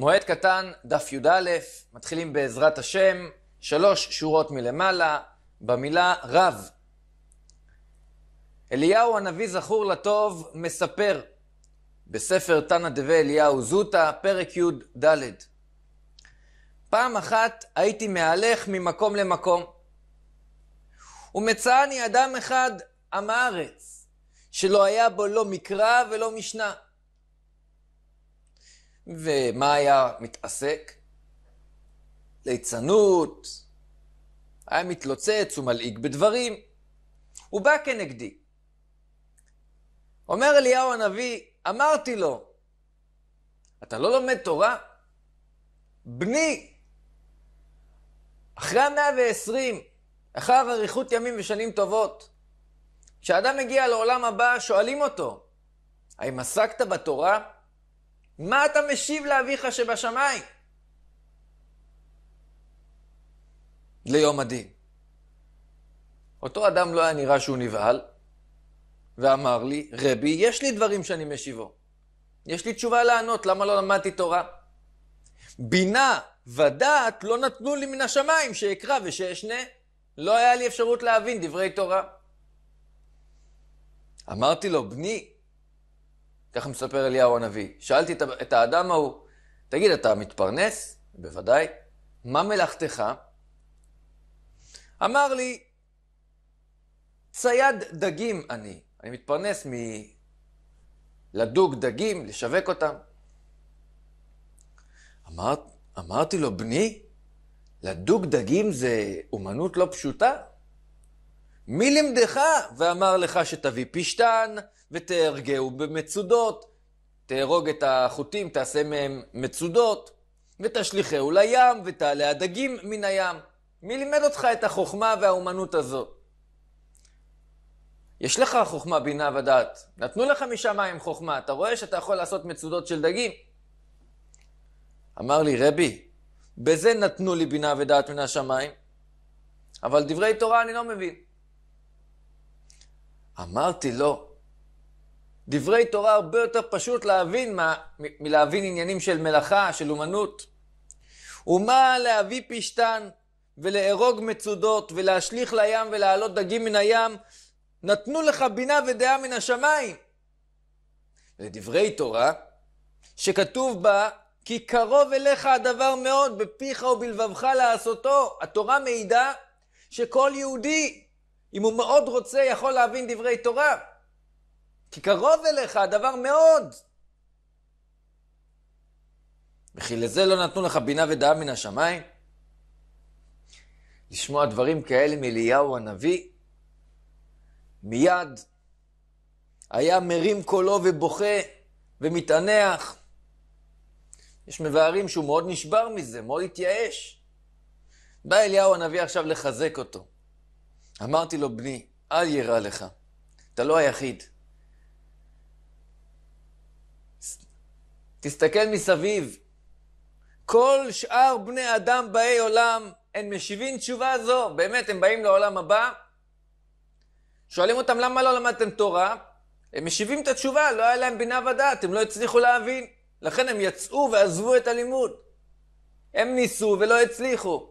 מועד קטן, דף י"א, מתחילים בעזרת השם, שלוש שורות מלמעלה, במילה רב. אליהו הנביא זכור לטוב מספר בספר תנא דבי אליהו זוטא, פרק י"ד. פעם אחת הייתי מהלך ממקום למקום, ומצאני אדם אחד עם הארץ, שלא היה בו לא מקרא ולא משנה. ומה היה מתעסק? ליצנות, היה מתלוצץ ומלעיג בדברים. הוא בא כנגדי. אומר אליהו הנביא, אמרתי לו, אתה לא לומד תורה? בני, אחרי המאה ועשרים, אחר אריכות ימים ושנים טובות, כשאדם מגיע לעולם הבא, שואלים אותו, האם עסקת בתורה? מה אתה משיב לאביך שבשמיים? ליום הדין. אותו אדם לא היה נראה שהוא נבהל, ואמר לי, רבי, יש לי דברים שאני משיבו. יש לי תשובה לענות, למה לא למדתי תורה? בינה ודעת לא נתנו לי מן השמיים שאקרא ושאשנה. לא היה לי אפשרות להבין דברי תורה. אמרתי לו, בני, ככה מספר אליהו הנביא, שאלתי את האדם ההוא, תגיד, אתה מתפרנס? בוודאי. מה מלאכתך? אמר לי, צייד דגים אני. אני מתפרנס מלדוג דגים, לשווק אותם. אמר, אמרתי לו, בני, לדוג דגים זה אומנות לא פשוטה? מי לימדך ואמר לך שתביא פשתן ותהרגהו במצודות, תהרוג את החוטים, תעשה מהם מצודות, ותשליכהו לים ותעלה הדגים מן הים. מי לימד אותך את החוכמה והאומנות הזאת? יש לך חוכמה, בינה ודעת. נתנו לך משמיים חוכמה. אתה רואה שאתה יכול לעשות מצודות של דגים? אמר לי, רבי, בזה נתנו לי בינה ודעת מן השמיים, אבל דברי תורה אני לא מבין. אמרתי לו, דברי תורה הרבה יותר פשוט להבין מה, מלהבין עניינים של מלאכה, של אומנות. ומה להביא פשתן ולארוג מצודות ולהשליך לים ולהעלות דגים מן הים, נתנו לך בינה ודעה מן השמיים. לדברי תורה, שכתוב בה, כי קרוב אליך הדבר מאוד, בפיך ובלבבך לעשותו. התורה מעידה שכל יהודי, אם הוא מאוד רוצה, יכול להבין דברי תורה. כי קרוב אליך הדבר מאוד. וכי לזה לא נתנו לך בינה ודעה מן השמיים? לשמוע דברים כאלה מאליהו הנביא, מיד היה מרים קולו ובוכה ומתענח. יש מבארים שהוא מאוד נשבר מזה, מאוד התייאש. בא אליהו הנביא עכשיו לחזק אותו. אמרתי לו, בני, אל יירא לך, אתה לא היחיד. תסתכל מסביב. כל שאר בני אדם באי עולם, הם משיבים תשובה זו. באמת, הם באים לעולם הבא, שואלים אותם למה לא למדתם תורה, הם משיבים את התשובה, לא היה להם בינה ודעת, הם לא הצליחו להבין. לכן הם יצאו ועזבו את הלימוד. הם ניסו ולא הצליחו.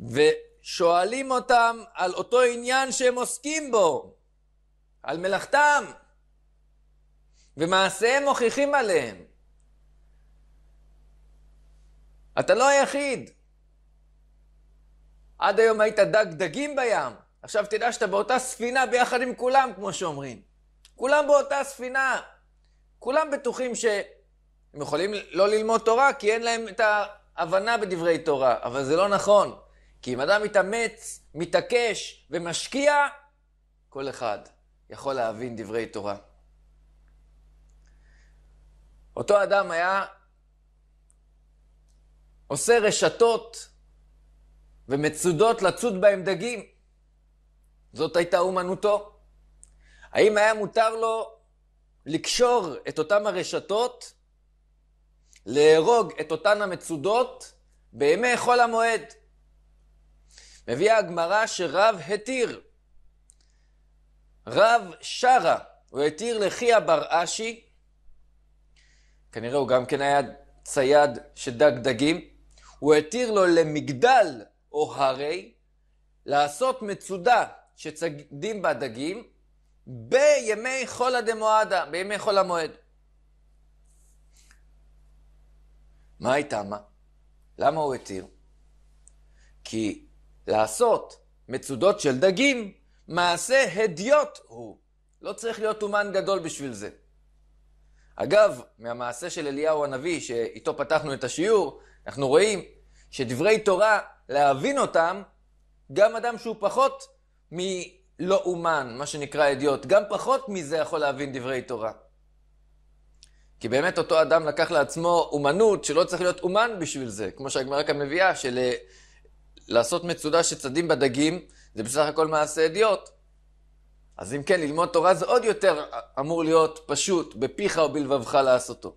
ושואלים אותם על אותו עניין שהם עוסקים בו, על מלאכתם, ומעשיהם מוכיחים עליהם. אתה לא היחיד. עד היום היית דג דגים בים, עכשיו תדע שאתה באותה ספינה ביחד עם כולם, כמו שאומרים. כולם באותה ספינה. כולם בטוחים שהם יכולים לא ללמוד תורה כי אין להם את ההבנה בדברי תורה, אבל זה לא נכון. כי אם אדם מתאמץ, מתעקש ומשקיע, כל אחד יכול להבין דברי תורה. אותו אדם היה עושה רשתות ומצודות לצוד בהם דגים. זאת הייתה אומנותו. האם היה מותר לו לקשור את אותם הרשתות, להרוג את אותן המצודות בימי חול המועד? מביאה הגמרא שרב התיר. רב שרה, הוא התיר לחייא בר אשי, כנראה הוא גם כן היה צייד שדג דגים, הוא התיר לו למגדל או הרי לעשות מצודה שצדים בה דגים בימי חול הדמועדה, בימי חול המועד. מה הייתה מה? למה הוא התיר? כי לעשות מצודות של דגים, מעשה הדיוט הוא. לא צריך להיות אומן גדול בשביל זה. אגב, מהמעשה של אליהו הנביא, שאיתו פתחנו את השיעור, אנחנו רואים שדברי תורה, להבין אותם, גם אדם שהוא פחות מלא אומן, מה שנקרא אדיוט, גם פחות מזה יכול להבין דברי תורה. כי באמת אותו אדם לקח לעצמו אומנות שלא צריך להיות אומן בשביל זה, כמו שהגמרא כאן מביאה, של לעשות מצודה שצדים בדגים, זה בסך הכל מעשה אדיוט. אז אם כן, ללמוד תורה זה עוד יותר אמור להיות פשוט, בפיך או בלבבך לעשותו.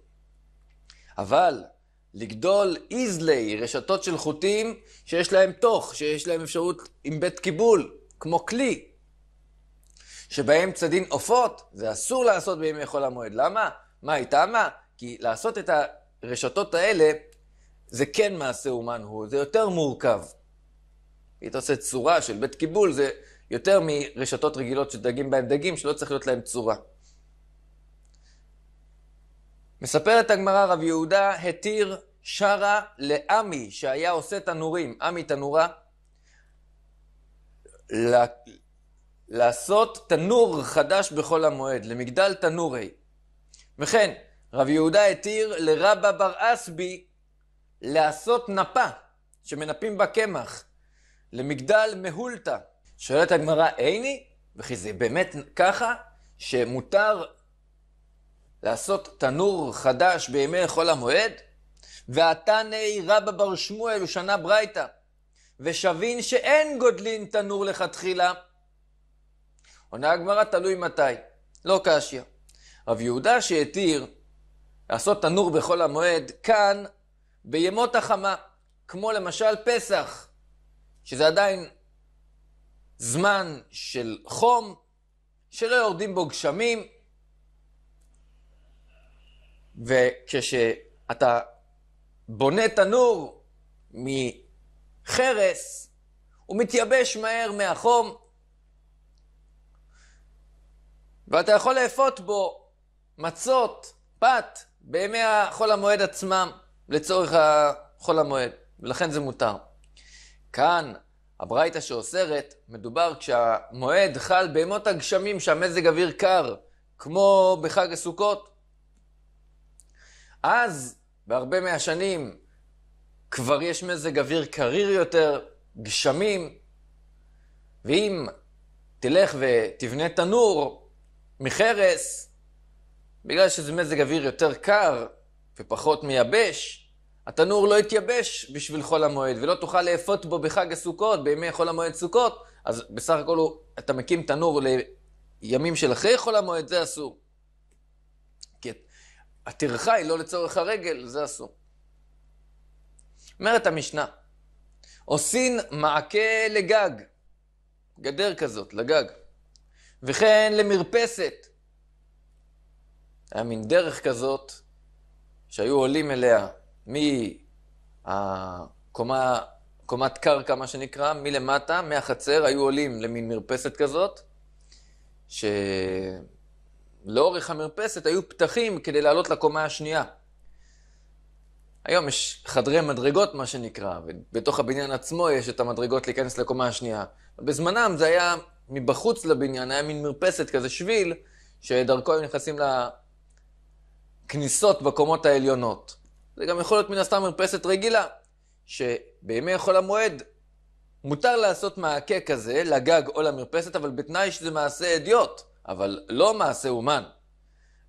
אבל לגדול איזלי, רשתות של חוטים שיש להם תוך, שיש להם אפשרות עם בית קיבול, כמו כלי, שבהם צדין עופות, זה אסור לעשות בימי חול המועד. למה? מה איתה מה? כי לעשות את הרשתות האלה, זה כן מעשה אומן הוא, זה יותר מורכב. אם אתה עושה צורה של בית קיבול, זה יותר מרשתות רגילות שדגים בהן דגים, שלא צריך להיות להם צורה. מספרת הגמרא, רב יהודה התיר שרה לעמי שהיה עושה תנורים, עמי תנורה, לעשות תנור חדש בחול המועד, למגדל תנורי. וכן, רב יהודה התיר לרבא בר אסבי לעשות נפה, שמנפים בה קמח, למגדל מהולתא. שואלת הגמרא, איני? וכי זה באמת ככה שמותר לעשות תנור חדש בימי חול המועד? ועתני רבא בר שמואל ושנה ברייתא, ושבין שאין גודלין תנור לכתחילה. עונה הגמרא תלוי מתי, לא קשיא. רב יהודה שהתיר לעשות תנור בחול המועד, כאן בימות החמה, כמו למשל פסח, שזה עדיין זמן של חום, שלא יורדים בו גשמים, וכשאתה בונה תנור מחרס, הוא מתייבש מהר מהחום, ואתה יכול לאפות בו מצות, פת, בימי החול המועד עצמם, לצורך החול המועד, ולכן זה מותר. כאן, הברייתא שאוסרת, מדובר כשהמועד חל בימות הגשמים שהמזג אוויר קר, כמו בחג הסוכות. אז, בהרבה מהשנים, כבר יש מזג אוויר קריר יותר, גשמים, ואם תלך ותבנה תנור מחרס, בגלל שזה מזג אוויר יותר קר ופחות מייבש, התנור לא יתייבש בשביל חול המועד, ולא תוכל לאפות בו בחג הסוכות, בימי חול המועד סוכות, אז בסך הכל הוא, אתה מקים תנור לימים של אחרי חול המועד, זה אסור. כי הטרחה היא לא לצורך הרגל, זה אסור. אומרת המשנה, עושין מעקה לגג, גדר כזאת, לגג, וכן למרפסת, היה מין דרך כזאת שהיו עולים אליה מהקומה, קומת קרקע, מה שנקרא, מלמטה, מהחצר, היו עולים למין מרפסת כזאת, שלאורך המרפסת היו פתחים כדי לעלות לקומה השנייה. היום יש חדרי מדרגות, מה שנקרא, ובתוך הבניין עצמו יש את המדרגות להיכנס לקומה השנייה. בזמנם זה היה מבחוץ לבניין, היה מין מרפסת כזה, שביל, שדרכו היו נכנסים כניסות בקומות העליונות. זה גם יכול להיות מן הסתם מרפסת רגילה, שבימי חול המועד מותר לעשות מעקה כזה לגג או למרפסת, אבל בתנאי שזה מעשה אדיוט, אבל לא מעשה אומן.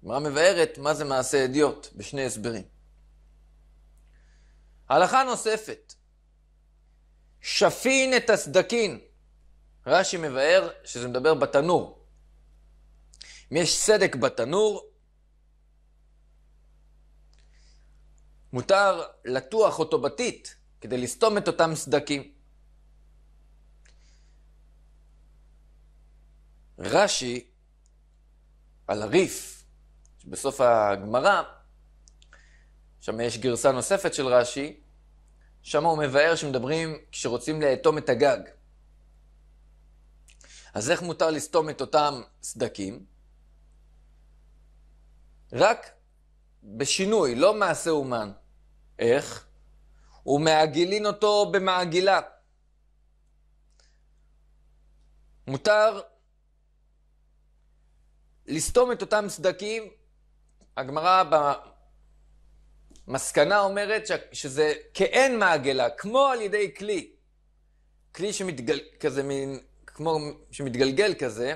הגמרא מבארת מה זה מעשה אדיוט, בשני הסברים. הלכה נוספת, שפין את הסדקין. רש"י מבאר שזה מדבר בתנור. אם יש סדק בתנור, מותר לטוח אותו בטיט כדי לסתום את אותם סדקים. רש"י, על הריף, בסוף הגמרא, שם יש גרסה נוספת של רש"י, שם הוא מבאר שמדברים כשרוצים לאטום את הגג. אז איך מותר לסתום את אותם סדקים? רק בשינוי, לא מעשה אומן. איך? ומעגילין אותו במעגילה. מותר לסתום את אותם סדקים. הגמרא במסקנה אומרת שזה כאין מעגלה, כמו על ידי כלי. כלי שמתגל, כזה מין, כמו שמתגלגל כזה,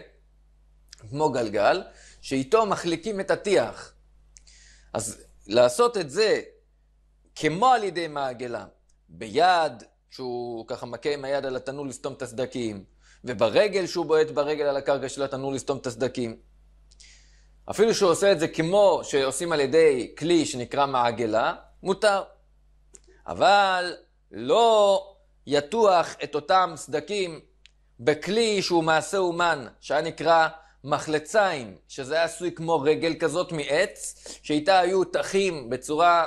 כמו גלגל, שאיתו מחליקים את הטיח. אז לעשות את זה כמו על ידי מעגלה, ביד, שהוא ככה מכה עם היד על התנור לסתום את הסדקים, וברגל שהוא בועט ברגל על הקרקע של התנור לסתום את הסדקים. אפילו שהוא עושה את זה כמו שעושים על ידי כלי שנקרא מעגלה, מותר. אבל לא יתוח את אותם סדקים בכלי שהוא מעשה אומן, שהיה נקרא מחלציים, שזה היה עשוי כמו רגל כזאת מעץ, שאיתה היו תחים בצורה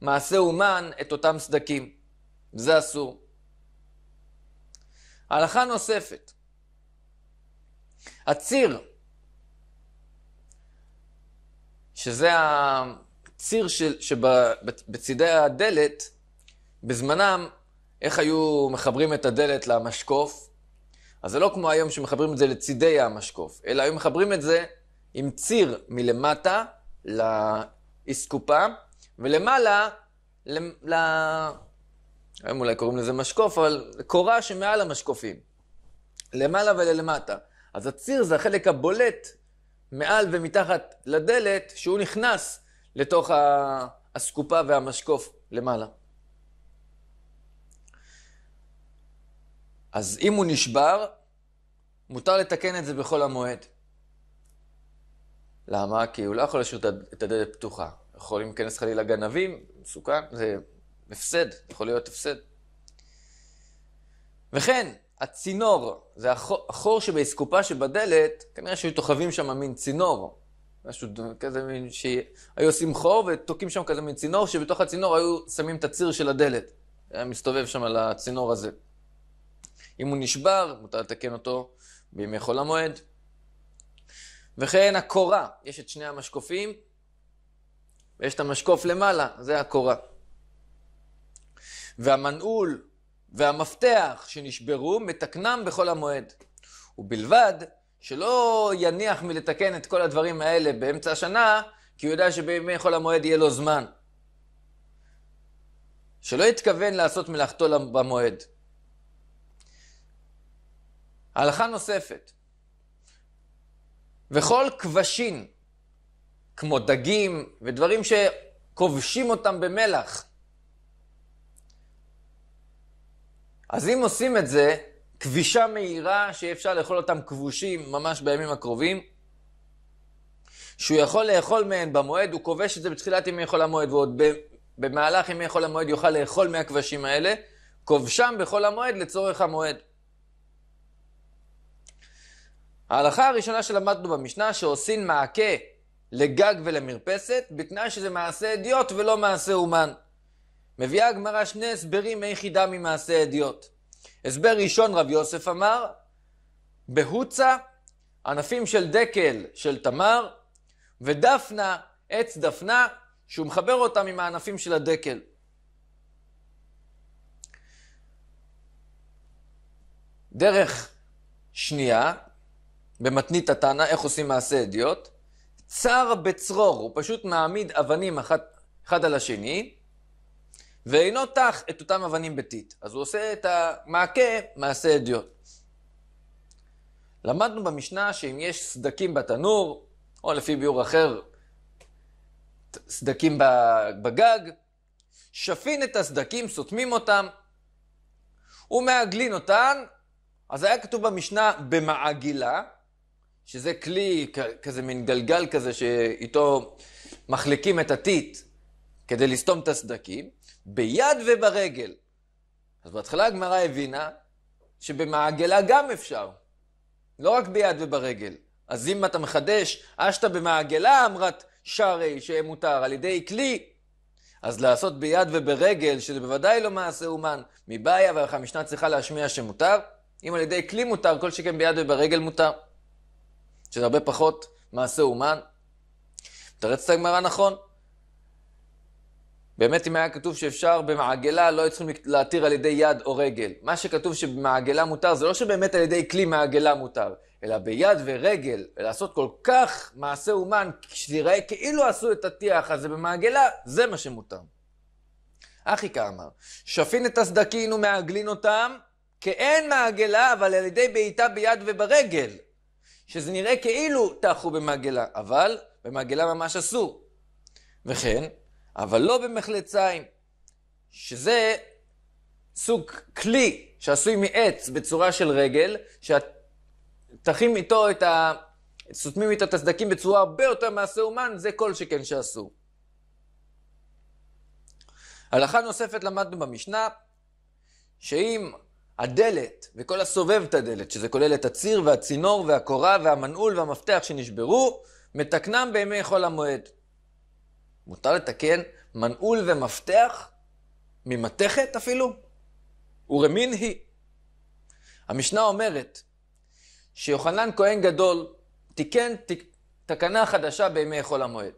מעשה אומן את אותם סדקים. זה אסור. הלכה נוספת. הציר, שזה הציר של, שבצידי הדלת, בזמנם, איך היו מחברים את הדלת למשקוף? אז זה לא כמו היום שמחברים את זה לצידי המשקוף, אלא היו מחברים את זה עם ציר מלמטה לאסקופה, ולמעלה, ל... היום אולי קוראים לזה משקוף, אבל קורה שמעל המשקופים. למעלה ולמטה. אז הציר זה החלק הבולט מעל ומתחת לדלת, שהוא נכנס לתוך האסקופה והמשקוף למעלה. אז אם הוא נשבר, מותר לתקן את זה בחול המועד. למה? כי הוא לא יכול להשאיר את הדלת פתוחה. יכולים להיכנס חלילה גנבים, מסוכן, זה הפסד, יכול להיות הפסד. וכן, הצינור, זה החור, החור שבאסקופה שבדלת, כנראה שהיו תוכבים שם מין צינור. משהו כזה מין שהיו עושים חור ותוקעים שם כזה מין צינור, שבתוך הצינור היו שמים את הציר של הדלת. היה מסתובב שם על הצינור הזה. אם הוא נשבר, מותר לתקן אותו בימי חול המועד. וכן הקורה, יש את שני המשקופים, ויש את המשקוף למעלה, זה הקורה. והמנעול והמפתח שנשברו, מתקנם בחול המועד. ובלבד שלא יניח מלתקן את כל הדברים האלה באמצע השנה, כי הוא יודע שבימי חול המועד יהיה לו זמן. שלא יתכוון לעשות מלאכתו במועד. הלכה נוספת, וכל כבשין כמו דגים ודברים שכובשים אותם במלח. אז אם עושים את זה, כבישה מהירה שאפשר לאכול אותם כבושים ממש בימים הקרובים, שהוא יכול לאכול מהן במועד, הוא כובש את זה בתחילת ימי חול המועד, ועוד במהלך ימי חול המועד יוכל לאכול מהכבשים האלה, כובשם בחול המועד לצורך המועד. ההלכה הראשונה שלמדנו במשנה, שעושים מעקה לגג ולמרפסת, בתנאי שזה מעשה אדיוט ולא מעשה אומן. מביאה הגמרא שני הסברים היחידה ממעשה אדיוט. הסבר ראשון רב יוסף אמר, בהוצה, ענפים של דקל של תמר, ודפנה, עץ דפנה, שהוא מחבר אותם עם הענפים של הדקל. דרך שנייה, במתנית התנא, איך עושים מעשה אדיוט, צר בצרור, הוא פשוט מעמיד אבנים אחד, אחד על השני, ואינו תח את אותם אבנים בטיט. אז הוא עושה את המעקה מעשה אדיוט. למדנו במשנה שאם יש סדקים בתנור, או לפי ביאור אחר, סדקים בגג, שפין את הסדקים, סותמים אותם, ומעגלין אותן, אז היה כתוב במשנה במעגילה, שזה כלי כזה מין גלגל כזה שאיתו מחליקים את הטיט כדי לסתום את הסדקים, ביד וברגל. אז בהתחלה הגמרא הבינה שבמעגלה גם אפשר, לא רק ביד וברגל. אז אם אתה מחדש, אשתא במעגלה אמרת שרי שיהיה מותר על ידי כלי, אז לעשות ביד וברגל, שזה בוודאי לא מעשה אומן, מבעיה, ואיך המשנה צריכה להשמיע שמותר. אם על ידי כלי מותר, כל שכן ביד וברגל מותר. שזה הרבה פחות מעשה אומן. מתרץ את הגמרא נכון. באמת, אם היה כתוב שאפשר במעגלה, לא היו צריכים להתיר על ידי יד או רגל. מה שכתוב שבמעגלה מותר, זה לא שבאמת על ידי כלי מעגלה מותר, אלא ביד ורגל, ולעשות כל כך מעשה אומן, שזה ייראה כאילו עשו את הטיח הזה במעגלה, זה מה שמותר. אחי כאמר, שפין את הסדקין ומעגלין אותם, כאין מעגלה, אבל על ידי בעיטה ביד וברגל. שזה נראה כאילו טחו במעגלה, אבל במעגלה ממש אסור. וכן, אבל לא במחלציים, שזה סוג כלי שעשוי מעץ בצורה של רגל, שתחים איתו את ה... סותמים איתו את הסדקים בצורה הרבה יותר מעשה אומן, זה כל שכן שאסור. הלכה נוספת למדנו במשנה, שאם הדלת וכל הסובב את הדלת, שזה כולל את הציר והצינור והקורה והמנעול והמפתח שנשברו, מתקנם בימי חול המועד. מותר לתקן מנעול ומפתח ממתכת אפילו? ורמין היא. המשנה אומרת שיוחנן כהן גדול תיקן תק... תקנה חדשה בימי חול המועד.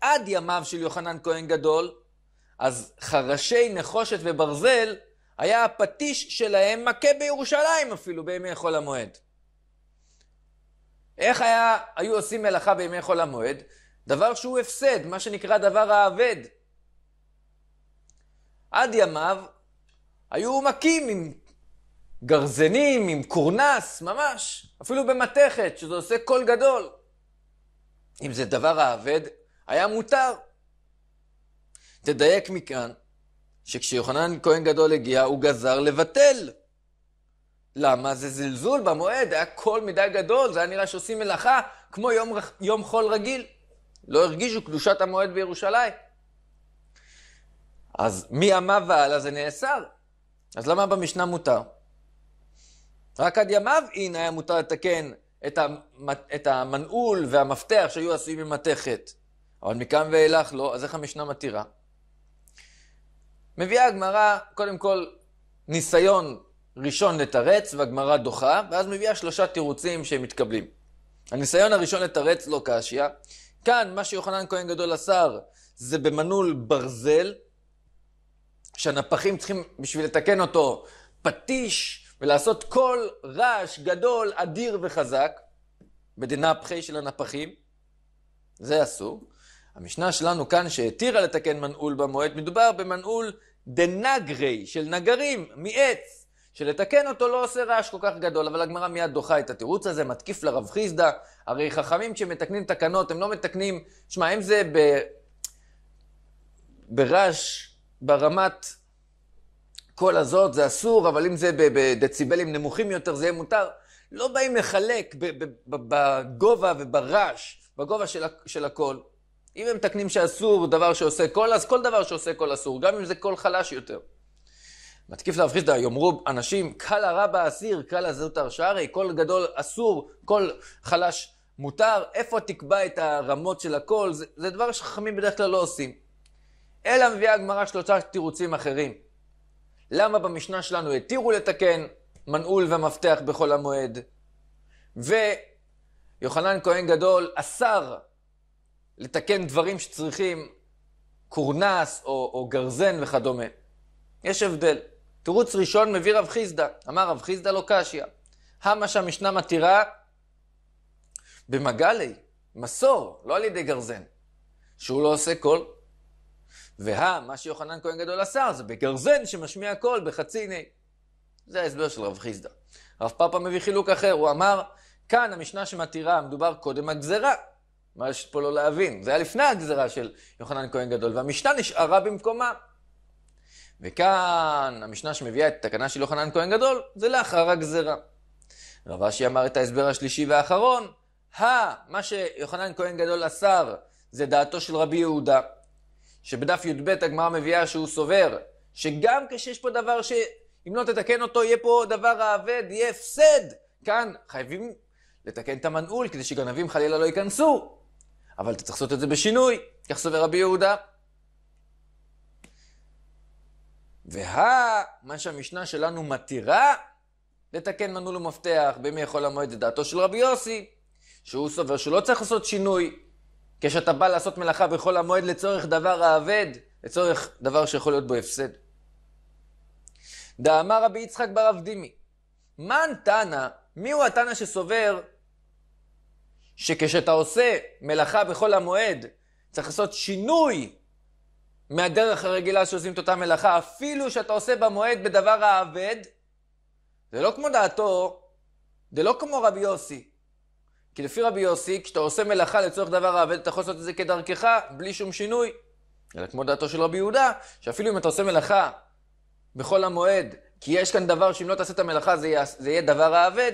עד ימיו של יוחנן כהן גדול, אז חרשי נחושת וברזל היה הפטיש שלהם מכה בירושלים אפילו בימי חול המועד. איך היה, היו עושים מלאכה בימי חול המועד? דבר שהוא הפסד, מה שנקרא דבר האבד. עד ימיו היו מכים עם גרזנים, עם קורנס, ממש, אפילו במתכת, שזה עושה קול גדול. אם זה דבר האבד, היה מותר. תדייק מכאן שכשיוחנן כהן גדול הגיע, הוא גזר לבטל. למה? זה זלזול במועד, היה קול מדי גדול, זה היה נראה שעושים מלאכה כמו יום, יום חול רגיל. לא הרגישו קדושת המועד בירושלים. אז מימיו והלאה זה נאסר. אז למה במשנה מותר? רק עד ימיו, הנה, היה מותר לתקן את, את המנעול והמפתח שהיו עשויים ממתכת. אבל מכאן ואילך לא, אז איך המשנה מתירה? מביאה הגמרא, קודם כל, ניסיון ראשון לתרץ, והגמרא דוחה, ואז מביאה שלושה תירוצים שהם מתקבלים. הניסיון הראשון לתרץ לא קשיא. כאן, מה שיוחנן כהן גדול אסר, זה במנעול ברזל, שהנפחים צריכים, בשביל לתקן אותו, פטיש, ולעשות כל רעש גדול, אדיר וחזק, בדנפחי של הנפחים. זה אסור. המשנה שלנו כאן שהתירה לתקן מנעול במועד, מדובר במנעול דנגרי, של נגרים, מעץ, שלתקן אותו לא עושה רעש כל כך גדול, אבל הגמרא מיד דוחה את התירוץ הזה, מתקיף לרב חיסדא. הרי חכמים כשמתקנים תקנות, הם לא מתקנים, שמע, אם זה ב... ברעש, ברמת קול הזאת, זה אסור, אבל אם זה בדציבלים נמוכים יותר, זה יהיה מותר. לא באים לחלק בגובה וברעש, בגובה של הקול. אם הם מתקנים שאסור דבר שעושה קול, אז כל דבר שעושה קול אסור, גם אם זה קול חלש יותר. מתקיף חיסדא, יאמרו אנשים, קלא רבא אסיר, קלא זוטר שרי, קול גדול אסור, קול חלש מותר. איפה תקבע את הרמות של הקול? זה, זה דבר שחכמים בדרך כלל לא עושים. אלא מביאה הגמרא שלושה תירוצים אחרים. למה במשנה שלנו התירו לתקן מנעול ומפתח בחול המועד, ויוחנן כהן גדול אסר לתקן דברים שצריכים קורנס או, או גרזן וכדומה. יש הבדל. תירוץ ראשון מביא רב חיסדא. אמר רב חיסדא לא קשיא. המה שהמשנה מתירה במגלי, מסור, לא על ידי גרזן, שהוא לא עושה קול. וה, מה שיוחנן כהן גדול עשה, זה בגרזן שמשמיע קול בחציני. זה ההסבר של רב חיסדא. רב פאפה מביא חילוק אחר, הוא אמר, כאן המשנה שמתירה, מדובר קודם הגזרה. מה יש פה לא להבין? זה היה לפני הגזרה של יוחנן כהן גדול, והמשנה נשארה במקומה. וכאן המשנה שמביאה את התקנה של יוחנן כהן גדול, זה לאחר הגזרה. רב אשי אמר את ההסבר השלישי והאחרון, הא, מה שיוחנן כהן גדול אסר, זה דעתו של רבי יהודה, שבדף י"ב הגמרא מביאה שהוא סובר, שגם כשיש פה דבר שאם לא תתקן אותו יהיה פה דבר האבד, יהיה הפסד. כאן חייבים לתקן את המנעול כדי שגנבים חלילה לא ייכנסו. אבל אתה צריך לעשות את זה בשינוי, כך סובר רבי יהודה. והא, מה שהמשנה שלנו מתירה, לתקן מנעול ומפתח בימי חול המועד, דעתו של רבי יוסי, שהוא סובר שלא צריך לעשות שינוי כשאתה בא לעשות מלאכה בחול המועד לצורך דבר האבד, לצורך דבר שיכול להיות בו הפסד. דאמר רבי יצחק ברב דימי, מן תנא, מי הוא התנא שסובר שכשאתה עושה מלאכה בחול המועד, צריך לעשות שינוי מהדרך הרגילה שעושים את אותה מלאכה, אפילו שאתה עושה במועד בדבר האבד, זה לא כמו דעתו, זה לא כמו רבי יוסי. כי לפי רבי יוסי, כשאתה עושה מלאכה לצורך דבר האבד, אתה יכול לעשות את זה כדרכך, בלי שום שינוי. אלא כמו דעתו של רבי יהודה, שאפילו אם אתה עושה מלאכה בחול המועד, כי יש כאן דבר שאם לא תעשה את המלאכה זה יהיה, זה יהיה דבר האבד,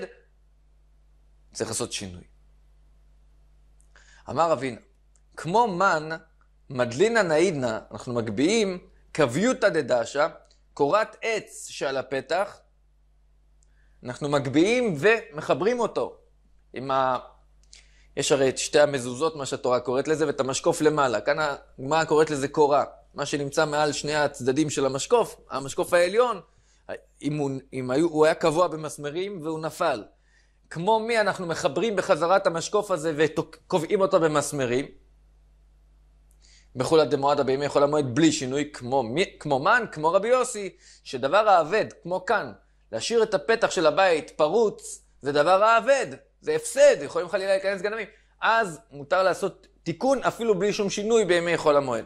צריך לעשות שינוי. אמר אבינה, כמו מן, מדלינא נעידנא, אנחנו מגביהים קביותא דדשא, קורת עץ שעל הפתח, אנחנו מגביהים ומחברים אותו עם ה... יש הרי את שתי המזוזות, מה שהתורה קוראת לזה, ואת המשקוף למעלה. כאן הגמרא קוראת לזה קורה. מה שנמצא מעל שני הצדדים של המשקוף, המשקוף העליון, אם, הוא, אם היו, הוא היה קבוע במסמרים והוא נפל. כמו מי אנחנו מחברים בחזרת המשקוף הזה וקובעים אותו במסמרים? בחולה דמועדה בימי חול המועד בלי שינוי, כמו, מי, כמו מן, כמו רבי יוסי, שדבר האבד, כמו כאן, להשאיר את הפתח של הבית פרוץ, זה דבר האבד, זה הפסד, יכולים חלילה להיכנס גנבים. אז מותר לעשות תיקון אפילו בלי שום שינוי בימי חול המועד.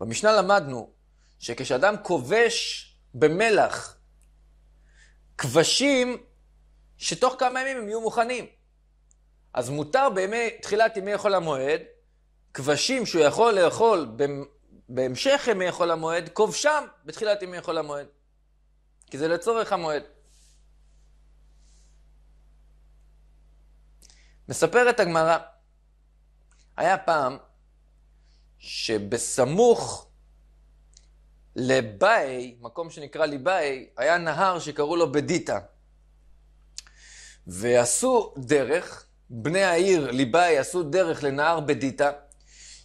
במשנה למדנו שכשאדם כובש במלח כבשים, שתוך כמה ימים הם יהיו מוכנים. אז מותר בימי, תחילת ימי חול המועד, כבשים שהוא יכול לאכול בהמשך ימי חול המועד, כובשם בתחילת ימי חול המועד. כי זה לצורך המועד. מספרת הגמרא, היה פעם שבסמוך לבאי, מקום שנקרא ליבאי, היה נהר שקראו לו בדיטה. ועשו דרך, בני העיר ליבאי עשו דרך לנהר בדיטה,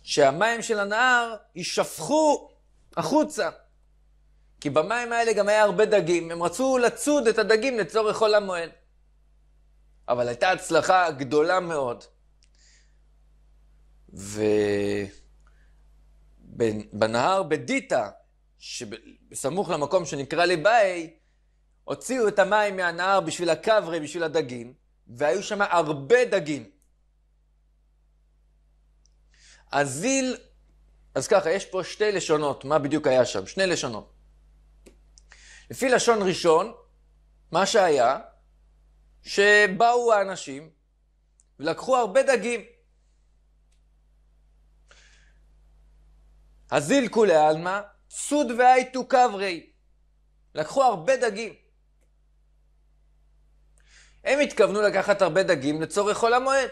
שהמים של הנהר יישפכו החוצה. כי במים האלה גם היה הרבה דגים, הם רצו לצוד את הדגים לצורך חול המועד. אבל הייתה הצלחה גדולה מאוד. ובנהר בדיטה, שבסמוך למקום שנקרא ליבאי, הוציאו את המים מהנהר בשביל הקברי, בשביל הדגים, והיו שם הרבה דגים. הזיל, אז ככה, יש פה שתי לשונות, מה בדיוק היה שם? שני לשונות. לפי לשון ראשון, מה שהיה, שבאו האנשים ולקחו הרבה דגים. הזיל כולי עלמא, סוד והייתו קברי. לקחו הרבה דגים. הם התכוונו לקחת הרבה דגים לצורך חול המועד.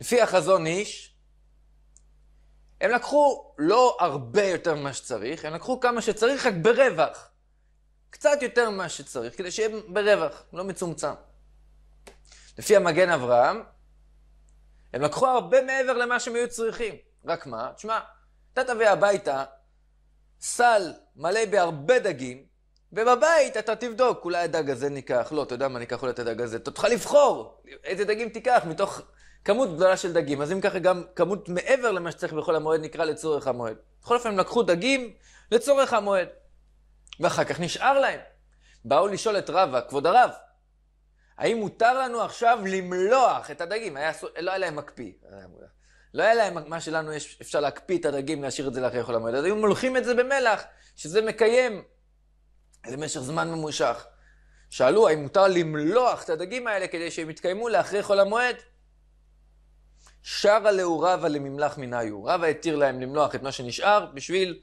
לפי החזון איש, הם לקחו לא הרבה יותר ממה שצריך, הם לקחו כמה שצריך, רק ברווח. קצת יותר ממה שצריך, כדי שיהיה ברווח, לא מצומצם. לפי המגן אברהם, הם לקחו הרבה מעבר למה שהם היו צריכים. רק מה? תשמע, אתה תביא הביתה סל מלא בהרבה דגים, ובבית אתה תבדוק, אולי הדג הזה ניקח, לא, אתה יודע מה, ניקח אולי את הדג הזה. אתה תוכל לבחור איזה דגים תיקח מתוך כמות גדולה של דגים. אז אם ככה גם כמות מעבר למה שצריך בכל המועד נקרא לצורך המועד. בכל אופן, הם לקחו דגים לצורך המועד. ואחר כך נשאר להם. באו לשאול את רבא, כבוד הרב, האם מותר לנו עכשיו למלוח את הדגים? היה, לא היה להם מקפיא. לא היה להם מה שלנו יש, אפשר להקפיא את הדגים, להשאיר את זה לאחרי חול המועד. אז היו מולחים את זה במלח, שזה מקיים למשך זמן ממושך. שאלו האם מותר למלוח את הדגים האלה כדי שהם יתקיימו לאחרי חול המועד. שרה לאו רבא לממלח מנהיו. רבא התיר להם למלוח את מה שנשאר בשביל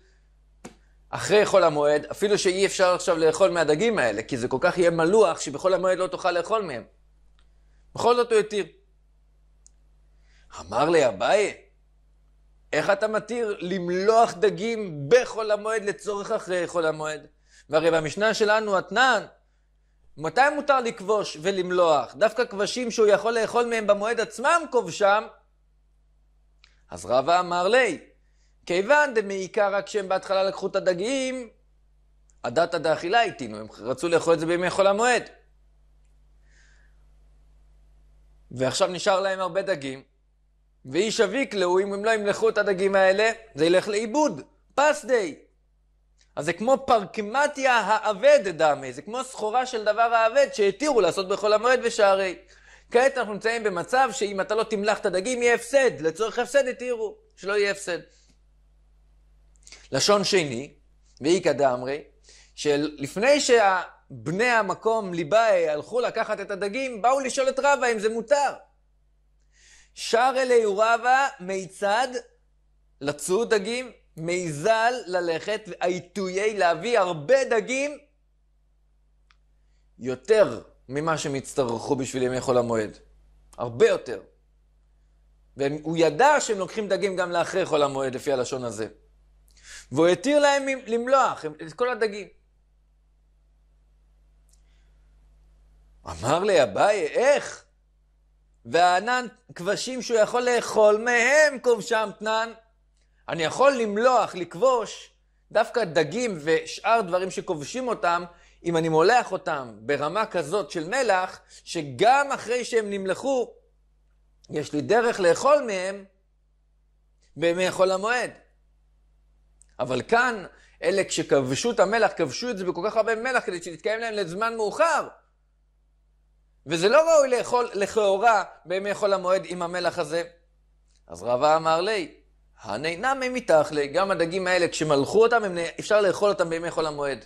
אחרי חול המועד, אפילו שאי אפשר עכשיו לאכול מהדגים האלה, כי זה כל כך יהיה מלוח שבחול המועד לא תוכל לאכול מהם. בכל זאת הוא התיר. אמר לי אביי, איך אתה מתיר למלוח דגים בחול המועד לצורך אחרי חול המועד? והרי במשנה שלנו, אתנן, מתי מותר לכבוש ולמלוח? דווקא כבשים שהוא יכול לאכול מהם במועד עצמם כובשם? אז רבא אמר לי, כיוון דמעיקר רק כשהם בהתחלה לקחו את הדגים, הדתא דאכילה איתינו, הם רצו לאכול את זה בימי חול המועד. ועכשיו נשאר להם הרבה דגים, ואיש אביק לו, אם הם לא ימלכו את הדגים האלה, זה ילך לאיבוד, פס דיי. אז זה כמו פרקמטיה האבד דמי, זה כמו סחורה של דבר האבד שהתירו לעשות בחול המועד בשערי. כעת אנחנו נמצאים במצב שאם אתה לא תמלח את הדגים יהיה הפסד, לצורך הפסד התירו, שלא יהיה הפסד. לשון שני, ואיכא דאמרי, שלפני שבני המקום ליבאי הלכו לקחת את הדגים, באו לשאול את רבא אם זה מותר. שר אליהו רבא מיצד לצוד דגים, מיזל ללכת, העיתויי להביא הרבה דגים, יותר ממה שהם יצטרכו בשביל ימי חול המועד. הרבה יותר. והוא ידע שהם לוקחים דגים גם לאחרי חול המועד, לפי הלשון הזה. והוא התיר להם למלוח את כל הדגים. אמר לי אביי, איך? והענן כבשים שהוא יכול לאכול, מהם כובשם תנן. אני יכול למלוח, לכבוש, דווקא דגים ושאר דברים שכובשים אותם, אם אני מולח אותם ברמה כזאת של מלח, שגם אחרי שהם נמלחו, יש לי דרך לאכול מהם בימי חול המועד. אבל כאן, אלה כשכבשו את המלח, כבשו את זה בכל כך הרבה מלח כדי שתתקיים להם לזמן מאוחר. וזה לא ראוי לאכול לכאורה בימי חול המועד עם המלח הזה. אז רבא אמר לי, הנינמי מתחלי, גם הדגים האלה, כשמלכו אותם, הם, אפשר לאכול אותם בימי חול המועד.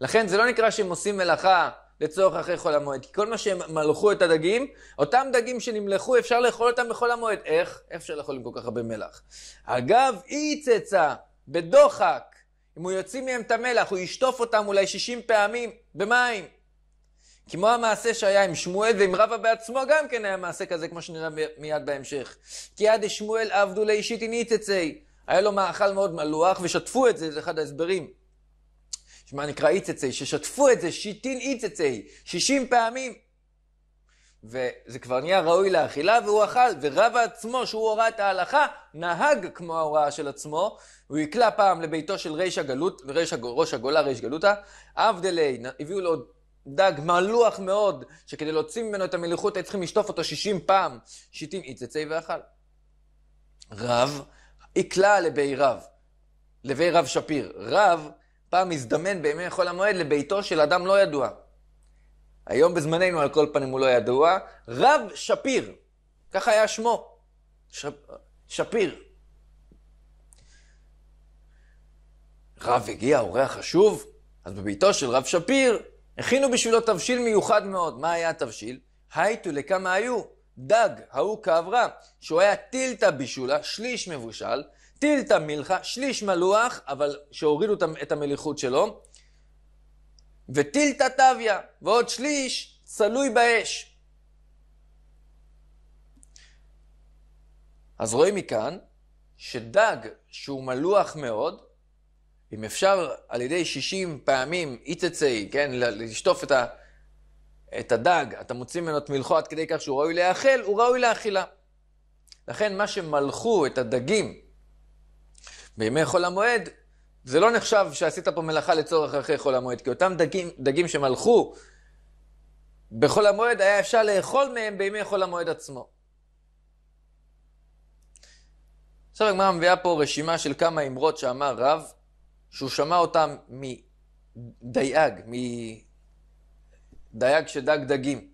לכן זה לא נקרא שהם עושים מלאכה לצורך אחרי חול המועד, כי כל מה שהם מלכו את הדגים, אותם דגים שנמלכו, אפשר לאכול אותם בחול המועד. איך? איך אפשר לאכול עם כל כך הרבה מלח? אגב, אי צאצא, בדוחק, אם הוא יוציא מהם את המלח, הוא ישטוף אותם אולי 60 פעמים במים. כמו המעשה שהיה עם שמואל ועם רבא בעצמו גם כן היה מעשה כזה, כמו שנראה מיד בהמשך. כי עד שמואל עבדו לאישית איניצצי. היה לו מאכל מאוד מלוח, ושטפו את זה, זה אחד ההסברים. שמה נקרא איצצי, ששטפו את זה שיטין איצצי, 60 פעמים. וזה כבר נהיה ראוי לאכילה, והוא אכל, ורבא עצמו, שהוא הורה את ההלכה, נהג כמו ההוראה של עצמו, הוא יקלע פעם לביתו של ריש הגלות, ריש, הגולה, ריש גלותא, עבדלי, הביאו לו דג מלוח מאוד, שכדי להוציא ממנו את המליחות היו צריכים לשטוף אותו 60 פעם, שיטים איצצי ואכל. רב יקלע לבי רב, לבי רב שפיר. רב פעם הזדמן בימי חול המועד לביתו של אדם לא ידוע. היום בזמננו על כל פנים הוא לא ידוע, רב שפיר, ככה היה שמו, ש... שפיר. רב הגיע, אורח חשוב, אז בביתו של רב שפיר הכינו בשבילו תבשיל מיוחד מאוד. מה היה התבשיל? הייתו לכמה היו? דג, ההוא כאברה, שהוא היה טילתא בישולה, שליש מבושל, טילתא מלחה, שליש מלוח, אבל שהורידו את המליחות שלו, וטילתא טביה, ועוד שליש צלוי באש. אז רואים מכאן שדג שהוא מלוח מאוד, אם אפשר על ידי 60 פעמים איצצי, כן, לשטוף את, ה, את הדג, אתה מוציא ממנו את מלכו עד כדי כך שהוא ראוי להאכל, הוא ראוי לאכילה. לכן מה שמלכו את הדגים בימי חול המועד, זה לא נחשב שעשית פה מלאכה לצורך אחרי חול המועד, כי אותם דגים, דגים שמלכו בחול המועד, היה אפשר לאכול מהם בימי חול המועד עצמו. עכשיו הגמרא מביאה פה רשימה של כמה אמרות שאמר רב, שהוא שמע אותם מדייג, מדייג שדג דגים.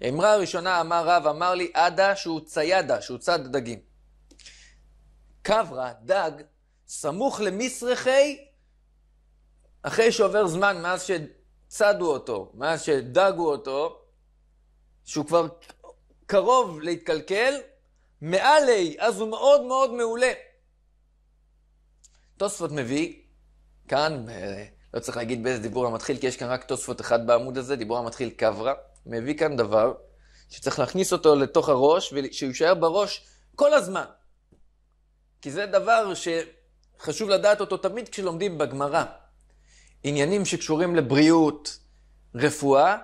האמרה הראשונה אמר רב, אמר לי עדה שהוא ציידה, שהוא צד דגים. קברה, דג, סמוך למסרחי, אחרי שעובר זמן מאז שצדו אותו, מאז שדגו אותו, שהוא כבר קרוב להתקלקל, מעלי, אז הוא מאוד מאוד מעולה. תוספות מביא כאן, לא צריך להגיד באיזה דיבור המתחיל, כי יש כאן רק תוספות אחד בעמוד הזה, דיבור המתחיל קברה, מביא כאן דבר שצריך להכניס אותו לתוך הראש, ושהוא יישאר בראש כל הזמן. כי זה דבר שחשוב לדעת אותו תמיד כשלומדים בגמרא. עניינים שקשורים לבריאות, רפואה,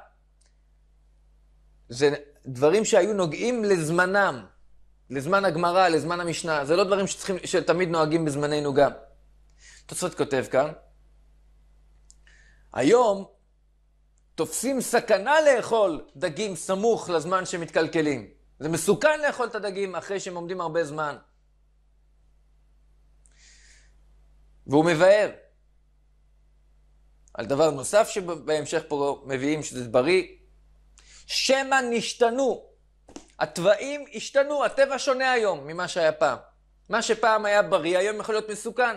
זה דברים שהיו נוגעים לזמנם, לזמן הגמרא, לזמן המשנה. זה לא דברים שצריכים, שתמיד נוהגים בזמננו גם. תוספות כותב כאן, היום תופסים סכנה לאכול דגים סמוך לזמן שמתקלקלים. זה מסוכן לאכול את הדגים אחרי שהם עומדים הרבה זמן. והוא מבאר על דבר נוסף שבהמשך פה מביאים שזה בריא. שמא נשתנו. התוואים השתנו, הטבע שונה היום ממה שהיה פעם. מה שפעם היה בריא, היום יכול להיות מסוכן.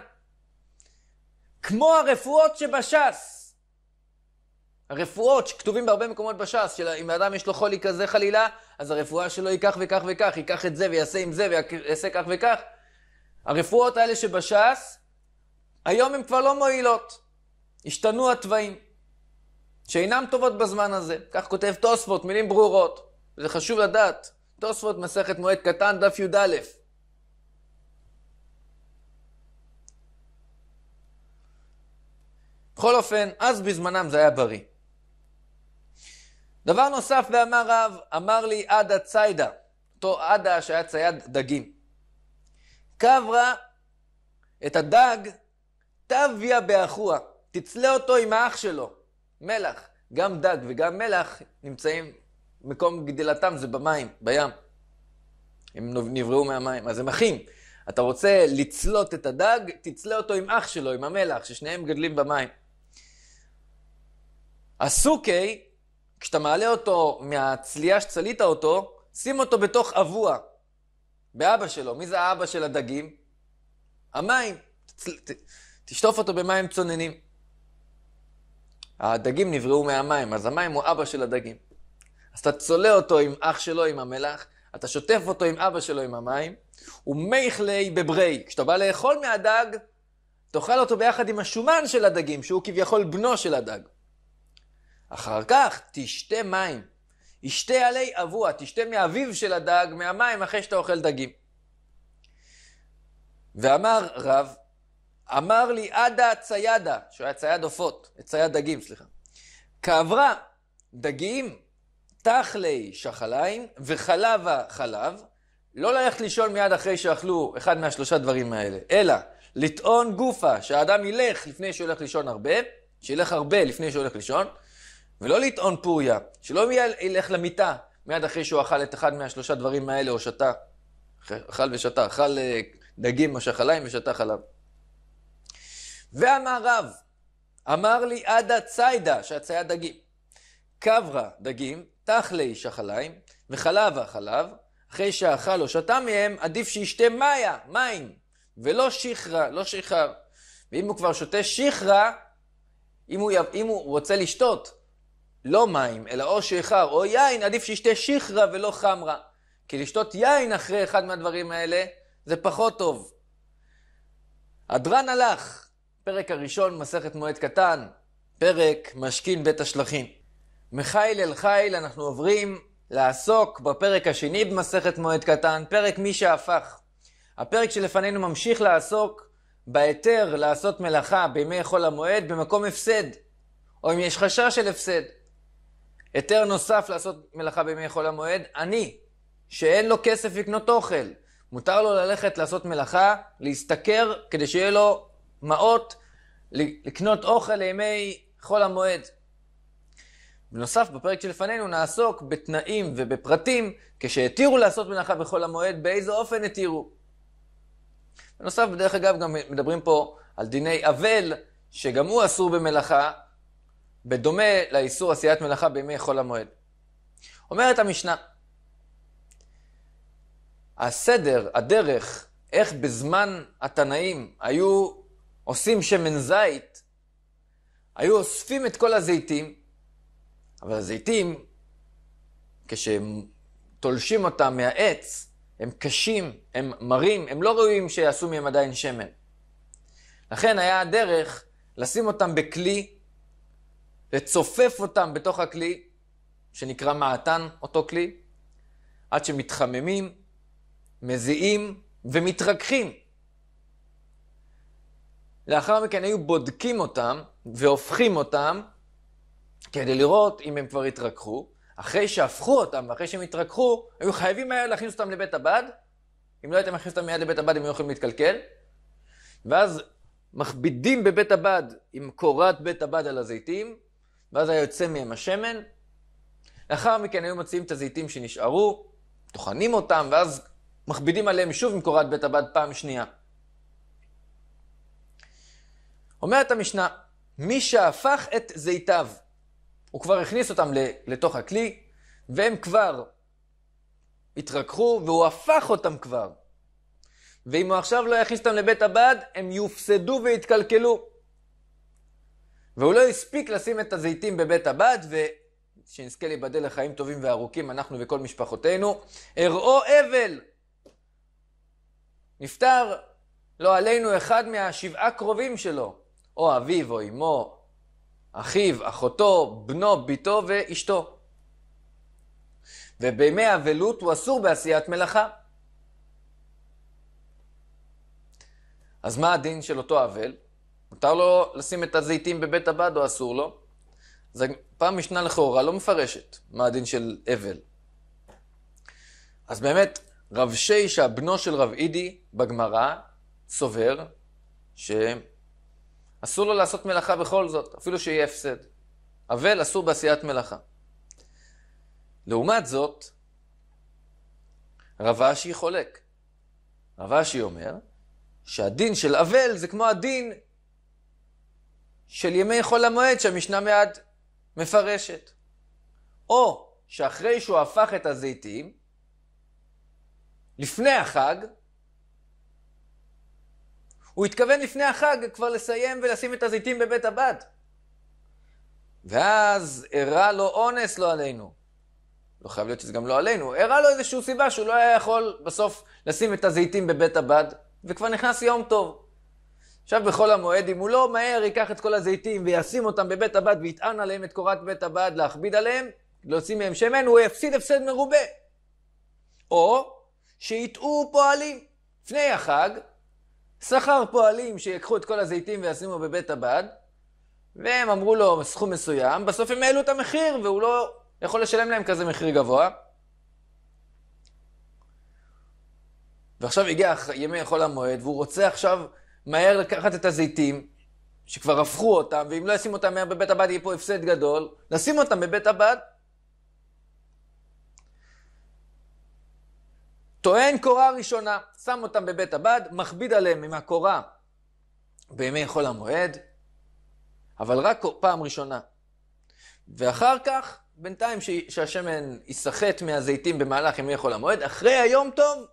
כמו הרפואות שבש"ס. הרפואות שכתובים בהרבה מקומות בש"ס, שאם האדם יש לו חולי כזה חלילה, אז הרפואה שלו היא כך וכך וכך, ייקח את זה ויעשה עם זה ויעשה כך וכך. הרפואות האלה שבש"ס, היום הן כבר לא מועילות. השתנו התוואים, שאינם טובות בזמן הזה. כך כותב תוספות, מילים ברורות. זה חשוב לדעת. תוספות, מסכת מועד קטן, דף י"א. בכל אופן, אז בזמנם זה היה בריא. דבר נוסף ואמר רב, אמר לי עדה ציידה, אותו עדה שהיה צייד דגים. קברה את הדג תביה באחוה, תצלה אותו עם האח שלו, מלח. גם דג וגם מלח נמצאים, מקום גדילתם זה במים, בים. הם נבראו מהמים, אז הם אחים. אתה רוצה לצלות את הדג, תצלה אותו עם אח שלו, עם המלח, ששניהם גדלים במים. הסוכי, כשאתה מעלה אותו מהצלייה שצלית אותו, שים אותו בתוך אבוע, באבא שלו. מי זה האבא של הדגים? המים. תשטוף אותו במים צוננים. הדגים נבראו מהמים, אז המים הוא אבא של הדגים. אז אתה צולה אותו עם אח שלו, עם המלח, אתה שוטף אותו עם אבא שלו, עם המים, ומייכלי בברי. כשאתה בא לאכול מהדג, תאכל אותו ביחד עם השומן של הדגים, שהוא כביכול בנו של הדג. אחר כך תשתה מים. ישתה עלי אבוע, תשתה מאביו של הדג, מהמים, אחרי שאתה אוכל דגים. ואמר רב, אמר לי עדה ציידה, שהוא היה צייד עופות, צייד דגים, סליחה. כעברה דגים, תכלי שחליים וחלבה חלב, לא ללכת לישון מיד אחרי שאכלו אחד מהשלושה דברים האלה, אלא לטעון גופה, שהאדם ילך לפני שהוא הולך לישון הרבה, שילך הרבה לפני שהוא הולך לישון, ולא לטעון פוריה, שלא ילך למיטה מיד אחרי שהוא אכל את אחד מהשלושה דברים האלה, או שתה, אכל ושתה, אכל אה, דגים או שחליים ושתה חלב. רב, אמר לי עדה ציידה, שהצייד דגים. קברה דגים, תכלי שחליים, וחלבה חלב, אחרי שאכל או שתה מהם, עדיף שישתה מאיה, מים, ולא שכרה, לא שיכר. ואם הוא כבר שותה שכרה, אם הוא, אם הוא רוצה לשתות לא מים, אלא או שיכר או יין, עדיף שישתה שכרה ולא חמרה. כי לשתות יין אחרי אחד מהדברים האלה, זה פחות טוב. הדרן הלך, פרק הראשון, מסכת מועד קטן, פרק משכין בית השלכים. מחיל אל חיל אנחנו עוברים לעסוק בפרק השני במסכת מועד קטן, פרק מי שהפך. הפרק שלפנינו ממשיך לעסוק בהיתר לעשות מלאכה בימי חול המועד במקום הפסד, או אם יש חשש של הפסד. היתר נוסף לעשות מלאכה בימי חול המועד, אני, שאין לו כסף לקנות אוכל, מותר לו ללכת לעשות מלאכה, להשתכר, כדי שיהיה לו מעות לקנות אוכל לימי חול המועד. בנוסף, בפרק שלפנינו נעסוק בתנאים ובפרטים כשהתירו לעשות מלאכה בחול המועד, באיזה אופן התירו. בנוסף, בדרך אגב, גם מדברים פה על דיני אבל, שגם הוא אסור במלאכה, בדומה לאיסור עשיית מלאכה בימי חול המועד. אומרת המשנה, הסדר, הדרך, איך בזמן התנאים היו עושים שמן זית, היו אוספים את כל הזיתים, אבל הזיתים, כשהם תולשים אותם מהעץ, הם קשים, הם מרים, הם לא ראויים שיעשו מהם עדיין שמן. לכן היה הדרך לשים אותם בכלי, לצופף אותם בתוך הכלי, שנקרא מעתן, אותו כלי, עד שמתחממים, מזיעים ומתרככים. לאחר מכן היו בודקים אותם והופכים אותם כדי לראות אם הם כבר התרככו. אחרי שהפכו אותם ואחרי שהם התרככו, היו חייבים היה להכניס אותם לבית הבד אם לא היית מכניס אותם מיד לבית הבד, הם היו יכולים להתקלקל. ואז מכבידים בבית הבד עם קורת בית הבד על הזיתים, ואז היה יוצא מהם השמן. לאחר מכן היו מוציאים את הזיתים שנשארו, טוחנים אותם, ואז מכבידים עליהם שוב עם קורת בית הבד פעם שנייה. אומרת המשנה, מי שהפך את זיתיו, הוא כבר הכניס אותם לתוך הכלי, והם כבר התרככו, והוא הפך אותם כבר. ואם הוא עכשיו לא יכניס אותם לבית הבד, הם יופסדו ויתקלקלו. והוא לא הספיק לשים את הזיתים בבית הבד, ושנזכה להיבדל לחיים טובים וארוכים, אנחנו וכל משפחותינו. הראו אבל. נפטר, לא עלינו, אחד מהשבעה קרובים שלו, או אביו או אמו, אחיו, אחותו, בנו, ביתו ואשתו. ובימי אבלות הוא אסור בעשיית מלאכה. אז מה הדין של אותו אבל? מותר לו לשים את הזיתים בבית הבד או אסור לו? אז פעם משנה לכאורה לא מפרשת מה הדין של אבל. אז באמת, רב שישה, בנו של רב אידי, בגמרא, סובר שאסור לו לעשות מלאכה בכל זאת, אפילו שיהיה הפסד. אבל אסור בעשיית מלאכה. לעומת זאת, רב אשי חולק. רב אשי אומר שהדין של אבל זה כמו הדין של ימי חול המועד שהמשנה מעט מפרשת. או שאחרי שהוא הפך את הזיתים, לפני החג, הוא התכוון לפני החג כבר לסיים ולשים את הזיתים בבית הבד. ואז הראה לו אונס לא עלינו. לא חייב להיות שזה גם לא עלינו. הראה לו איזושהי סיבה שהוא לא היה יכול בסוף לשים את הזיתים בבית הבד, וכבר נכנס יום טוב. עכשיו בחול המועד, אם הוא לא מהר ייקח את כל הזיתים וישים אותם בבית הבד ויטען עליהם את קורת בית הבד, להכביד עליהם, להוציא מהם שמן, הוא יפסיד הפסד מרובה. או שיטעו פועלים. לפני החג, שכר פועלים שיקחו את כל הזיתים וישימו בבית הבד, והם אמרו לו סכום מסוים, בסוף הם העלו את המחיר והוא לא יכול לשלם להם כזה מחיר גבוה. ועכשיו הגיע ימי חול המועד, והוא רוצה עכשיו מהר לקחת את הזיתים, שכבר הפכו אותם, ואם לא ישים אותם מהר בבית הבד יהיה פה הפסד גדול, לשים אותם בבית הבד. טוען קורה ראשונה, שם אותם בבית הבד, מכביד עליהם עם הקורה בימי חול המועד, אבל רק פעם ראשונה. ואחר כך, בינתיים שהשמן ייסחט מהזיתים במהלך ימי חול המועד, אחרי היום טוב,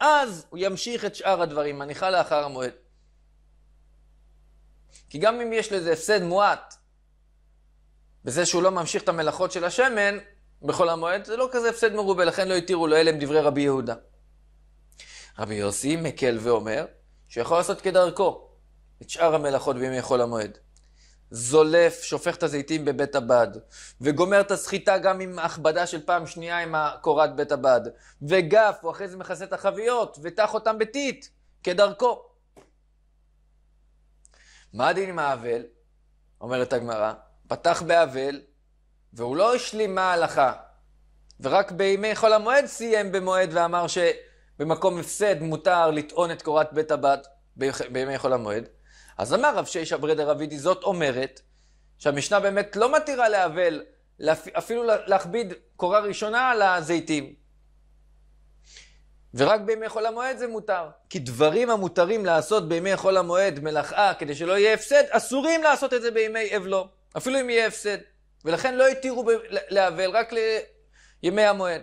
אז הוא ימשיך את שאר הדברים, מניחה לאחר המועד. כי גם אם יש לזה הפסד מועט בזה שהוא לא ממשיך את המלאכות של השמן בחול המועד, זה לא כזה הפסד מרובה, לכן לא התירו לו, אלה דברי רבי יהודה. רבי יוסי מקל ואומר שיכול לעשות כדרכו את שאר המלאכות בימי חול המועד. זולף, שופך את הזיתים בבית הבד, וגומר את הסחיטה גם עם הכבדה של פעם שנייה עם קורת בית הבד, וגף, הוא אחרי זה מכסה את החביות, ותח אותם בטיט, כדרכו. מה הדין עם האבל? אומרת הגמרא, פתח באבל, והוא לא השלים מה ההלכה, ורק בימי חול המועד סיים במועד ואמר שבמקום הפסד מותר לטעון את קורת בית הבת בימי חול המועד. אז אמר רב שישה ברדר אבידי, זאת אומרת שהמשנה באמת לא מתירה לאבל אפילו להכביד קורה ראשונה על הזיתים. ורק בימי חול המועד זה מותר. כי דברים המותרים לעשות בימי חול המועד, מלאכה, כדי שלא יהיה הפסד, אסורים לעשות את זה בימי אבלו, אפילו אם יהיה הפסד. ולכן לא התירו לאבל, רק לימי המועד.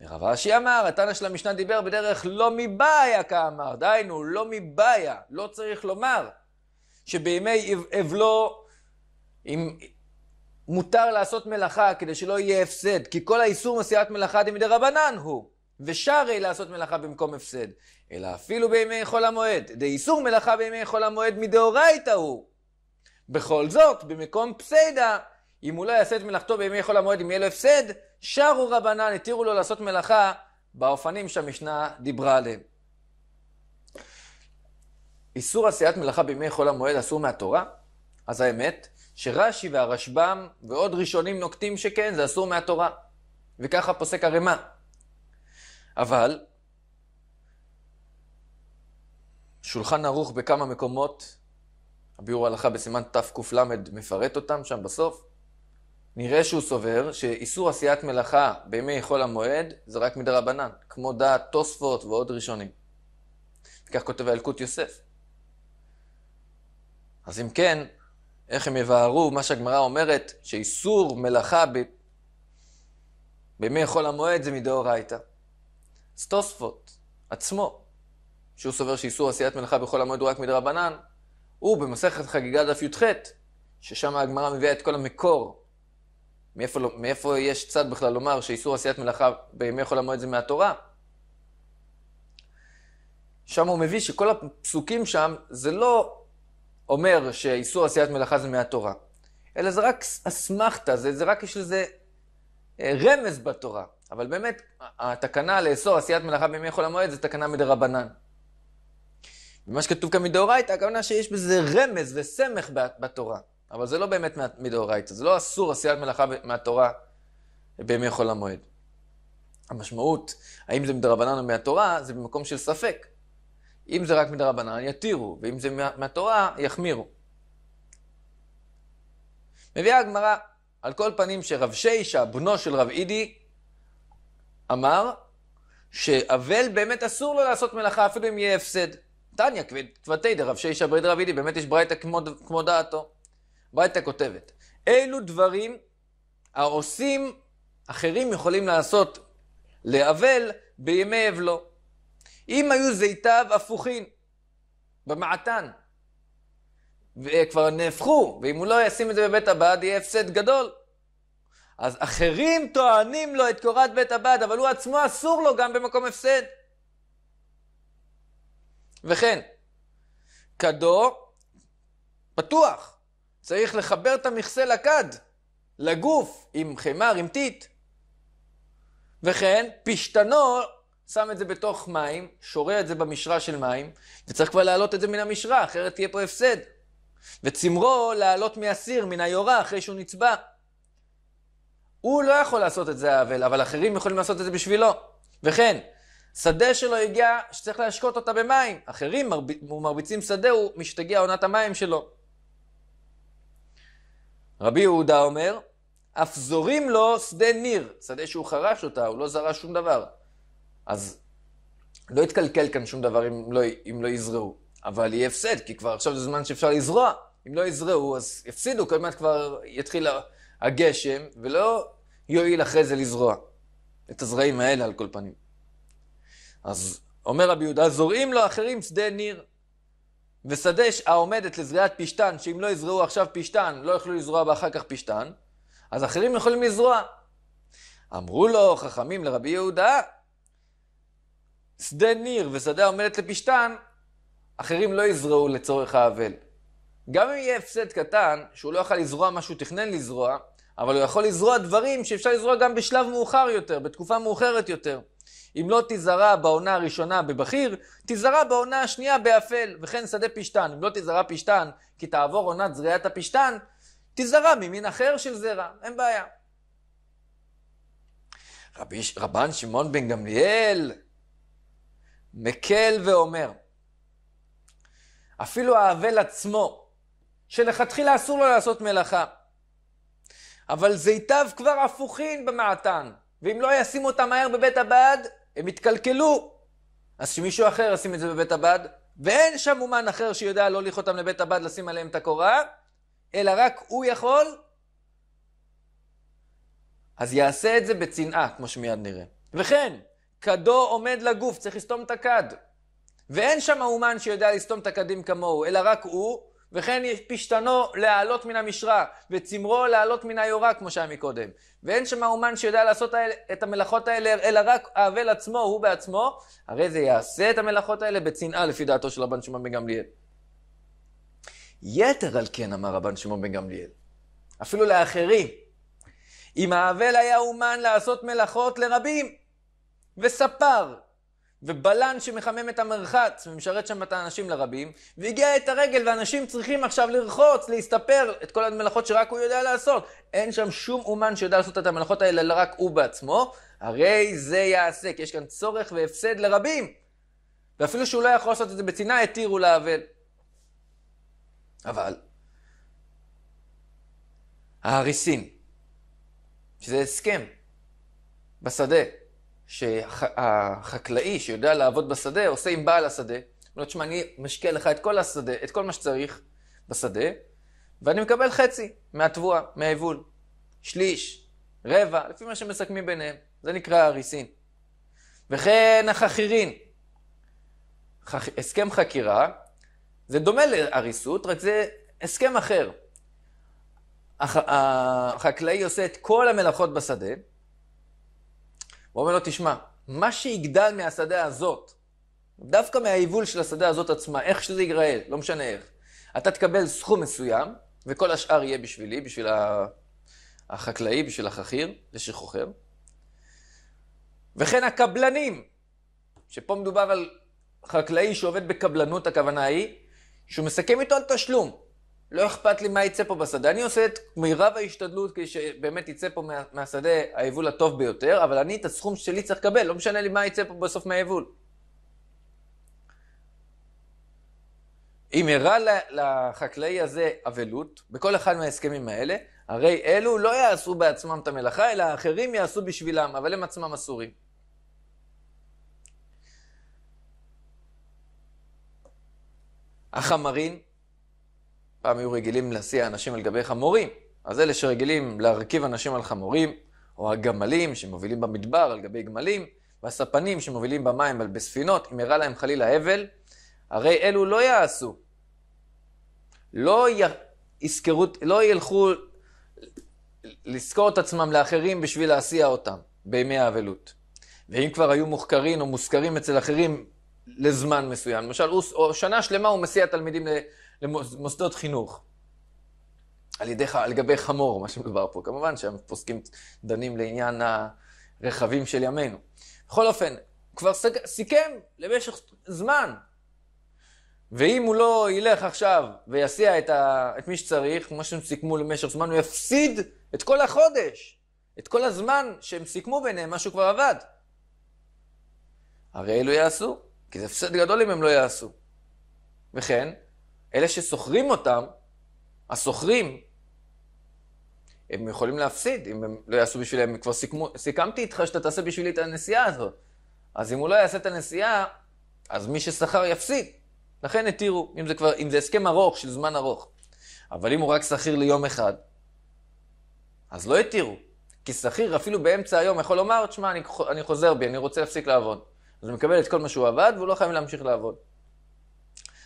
ורב אשי אמר, התנא של המשנה דיבר בדרך לא מבעיה כאמר, דהיינו, לא מבעיה, לא צריך לומר שבימי אבלו, אם מותר לעשות מלאכה כדי שלא יהיה הפסד, כי כל האיסור מסיעת מלאכה דמדי רבנן הוא. ושרי לעשות מלאכה במקום הפסד, אלא אפילו בימי חול המועד. דאיסור מלאכה בימי חול המועד מדאורייתא הוא. בכל זאת, במקום פסיידא, אם הוא לא יעשה את מלאכתו בימי חול המועד, אם יהיה לו הפסד, שרו רבנן, התירו לו לעשות מלאכה באופנים שהמשנה דיברה עליהם. איסור עשיית מלאכה בימי חול המועד אסור מהתורה? אז האמת, שרש"י והרשב"ם ועוד ראשונים נוקטים שכן, זה אסור מהתורה. וככה פוסק הרמ"א. אבל שולחן ערוך בכמה מקומות, הביאור הלכה בסימן תק"ל מפרט אותם שם בסוף. נראה שהוא סובר שאיסור עשיית מלאכה בימי חול המועד זה רק מדרבנן, כמו דעת תוספות ועוד ראשונים. כך כותב האלקוט יוסף. אז אם כן, איך הם יבהרו מה שהגמרא אומרת, שאיסור מלאכה ב... בימי חול המועד זה מדאורייתא. אז תוספות עצמו, שהוא סובר שאיסור עשיית מלאכה בחול המועד הוא רק מדרבנן, הוא במסכת חגיגה דף י"ח, ששם הגמרא מביאה את כל המקור, מאיפה, לא- מאיפה יש צד בכלל לומר שאיסור עשיית מלאכה בימי חול המועד זה מהתורה. שם הוא מביא שכל הפסוקים שם, זה לא אומר שאיסור עשיית מלאכה זה מהתורה, אלא זה רק אסמכתא, זה, זה רק יש לזה אה, רמז בתורה. אבל באמת, התקנה לאסור עשיית מלאכה בימי חול המועד זה תקנה מדרבנן. ומה שכתוב כאן מדאורייתא, הכוונה שיש בזה רמז וסמך בתורה. אבל זה לא באמת מדאורייתא, זה לא אסור עשיית מלאכה מהתורה בימי חול המועד. המשמעות, האם זה מדרבנן או מהתורה, זה במקום של ספק. אם זה רק מדרבנן, יתירו, ואם זה מהתורה, יחמירו. מביאה הגמרא, על כל פנים שרב שישה, בנו של רב אידי, אמר שאבל באמת אסור לו לעשות מלאכה אפילו אם יהיה הפסד. תניא, כבתי דרב ברד רב אידי, באמת יש ברייתא כמו, כמו דעתו. ברייתא כותבת, אילו דברים העושים אחרים יכולים לעשות לאבל בימי אבלו. אם היו זיתיו הפוכין במעתן, וכבר נהפכו, ואם הוא לא ישים את זה בבית הבד, יהיה הפסד גדול. אז אחרים טוענים לו את קורת בית הבד, אבל הוא עצמו אסור לו גם במקום הפסד. וכן, כדו פתוח, צריך לחבר את המכסה לכד, לגוף, עם חמר, עם טיט. וכן, פשתנו שם את זה בתוך מים, שורה את זה במשרה של מים, וצריך כבר להעלות את זה מן המשרה, אחרת תהיה פה הפסד. וצמרו להעלות מהסיר, מן היורה, אחרי שהוא נצבע. הוא לא יכול לעשות את זה האבל, אבל אחרים יכולים לעשות את זה בשבילו. וכן, שדה שלו הגיע שצריך להשקות אותה במים. אחרים מרב... מרביצים שדה, הוא משתגע עונת המים שלו. רבי יהודה אומר, אף זורים לו שדה ניר, שדה שהוא חרש אותה, הוא לא זרע שום דבר. אז לא יתקלקל כאן שום דבר אם לא, אם לא יזרעו. אבל יהיה הפסד, כי כבר עכשיו זה זמן שאפשר לזרוע. אם לא יזרעו, אז יפסידו, כל מעט כבר יתחיל הגשם, ולא יועיל אחרי זה לזרוע. את הזרעים האלה על כל פנים. אז אומר רבי יהודה, זורעים לו אחרים שדה ניר. ושדה העומדת לזריעת פשתן, שאם לא יזרעו עכשיו פשתן, לא יוכלו לזרוע באחר כך פשתן, אז אחרים יכולים לזרוע. אמרו לו חכמים לרבי יהודה, שדה ניר ושדה העומדת לפשתן, אחרים לא יזרעו לצורך האבל. גם אם יהיה הפסד קטן, שהוא לא יוכל לזרוע מה שהוא תכנן לזרוע, אבל הוא יכול לזרוע דברים שאפשר לזרוע גם בשלב מאוחר יותר, בתקופה מאוחרת יותר. אם לא תזרע בעונה הראשונה בבכיר, תזרע בעונה השנייה באפל, וכן שדה פשתן. אם לא תזרע פשתן, כי תעבור עונת זריעת הפשתן, תזרע ממין אחר של זרע, אין בעיה. רבי, רבן שמעון בן גמליאל מקל ואומר, אפילו האבל עצמו, שלכתחילה אסור לו לעשות מלאכה, אבל זיתיו כבר הפוכין במעתן, ואם לא ישימו אותם מהר בבית הבד, הם יתקלקלו. אז שמישהו אחר ישים את זה בבית הבד, ואין שם אומן אחר שיודע להוליך אותם לבית הבד, לשים עליהם את הקורה, אלא רק הוא יכול, אז יעשה את זה בצנעה, כמו שמיד נראה. וכן, כדו עומד לגוף, צריך לסתום את הכד. ואין שם אומן שיודע לסתום את הכדים כמוהו, אלא רק הוא, וכן פשתנו להעלות מן המשרה, וצמרו להעלות מן היורה, כמו שהיה מקודם. ואין שם אומן שיודע לעשות את המלאכות האלה, אלא רק האבל עצמו, הוא בעצמו, הרי זה יעשה את המלאכות האלה בצנעה, לפי דעתו של רבן שמעון בן גמליאל. יתר על כן, אמר רבן שמעון בן גמליאל, אפילו לאחרים, אם האבל היה אומן לעשות מלאכות לרבים, וספר, ובלן שמחמם את המרחץ ומשרת שם את האנשים לרבים, והגיע את הרגל ואנשים צריכים עכשיו לרחוץ, להסתפר את כל המלאכות שרק הוא יודע לעשות. אין שם שום אומן שיודע לעשות את המלאכות האלה, אלא רק הוא בעצמו, הרי זה יעשה, כי יש כאן צורך והפסד לרבים. ואפילו שהוא לא יכול לעשות את זה בצנעה, התירו לאבל. אבל, האריסין, שזה הסכם בשדה, שהחקלאי שיודע לעבוד בשדה, עושה עם בעל השדה. הוא אומר, תשמע, אני משקיע לך את כל השדה, את כל מה שצריך בשדה, ואני מקבל חצי מהתבואה, מהיבול. שליש, רבע, לפי מה שמסכמים ביניהם. זה נקרא האריסין. וכן החכירין. חכ... הסכם חקירה, זה דומה לאריסות, רק זה הסכם אחר. הח... החקלאי עושה את כל המלאכות בשדה, הוא אומר לו, תשמע, מה שיגדל מהשדה הזאת, דווקא מהיבול של השדה הזאת עצמה, איך שזה יגראה, לא משנה איך, אתה תקבל סכום מסוים, וכל השאר יהיה בשבילי, בשביל החקלאי, בשביל החכיר, זה שחוכר. וכן הקבלנים, שפה מדובר על חקלאי שעובד בקבלנות, הכוונה היא שהוא מסכם איתו על תשלום. לא אכפת לי מה יצא פה בשדה, אני עושה את מירב ההשתדלות כדי שבאמת יצא פה מה, מהשדה היבול הטוב ביותר, אבל אני את הסכום שלי צריך לקבל, לא משנה לי מה יצא פה בסוף מהיבול. אם הראה לחקלאי הזה אבלות, בכל אחד מההסכמים האלה, הרי אלו לא יעשו בעצמם את המלאכה, אלא האחרים יעשו בשבילם, אבל הם עצמם אסורים. החמרין, פעם היו רגילים להסיע אנשים על גבי חמורים, אז אלה שרגילים להרכיב אנשים על חמורים, או הגמלים שמובילים במדבר על גבי גמלים, והספנים שמובילים במים על בספינות, אם הראה להם חלילה הבל, הרי אלו לא יעשו. לא יזכרו, לא ילכו לזכור את עצמם לאחרים בשביל להסיע אותם בימי האבלות. ואם כבר היו מוחקרים או מוזכרים אצל אחרים לזמן מסוים, למשל, או שנה שלמה הוא מסיע תלמידים למוסדות חינוך. על, ידי, על גבי חמור, מה שמדובר פה. כמובן שהם פוסקים דנים לעניין הרכבים של ימינו. בכל אופן, כבר סיכם למשך זמן. ואם הוא לא ילך עכשיו ויסיע את, ה, את מי שצריך, כמו שהם סיכמו למשך זמן, הוא יפסיד את כל החודש, את כל הזמן שהם סיכמו ביניהם, מה שהוא כבר עבד. הרי אלו יעשו, כי זה הפסד גדול אם הם לא יעשו. וכן, אלה ששוכרים אותם, השוכרים, הם יכולים להפסיד אם הם לא יעשו בשבילם. כבר סיכמו, סיכמתי איתך שאתה תעשה בשבילי את הנסיעה הזאת. אז אם הוא לא יעשה את הנסיעה, אז מי ששכר יפסיד. לכן התירו, אם זה כבר, אם זה הסכם ארוך, של זמן ארוך. אבל אם הוא רק שכיר ליום אחד, אז לא התירו. כי שכיר אפילו באמצע היום יכול לומר, תשמע, אני, אני חוזר בי, אני רוצה להפסיק לעבוד. אז הוא מקבל את כל מה שהוא עבד, והוא לא חייב להמשיך לעבוד.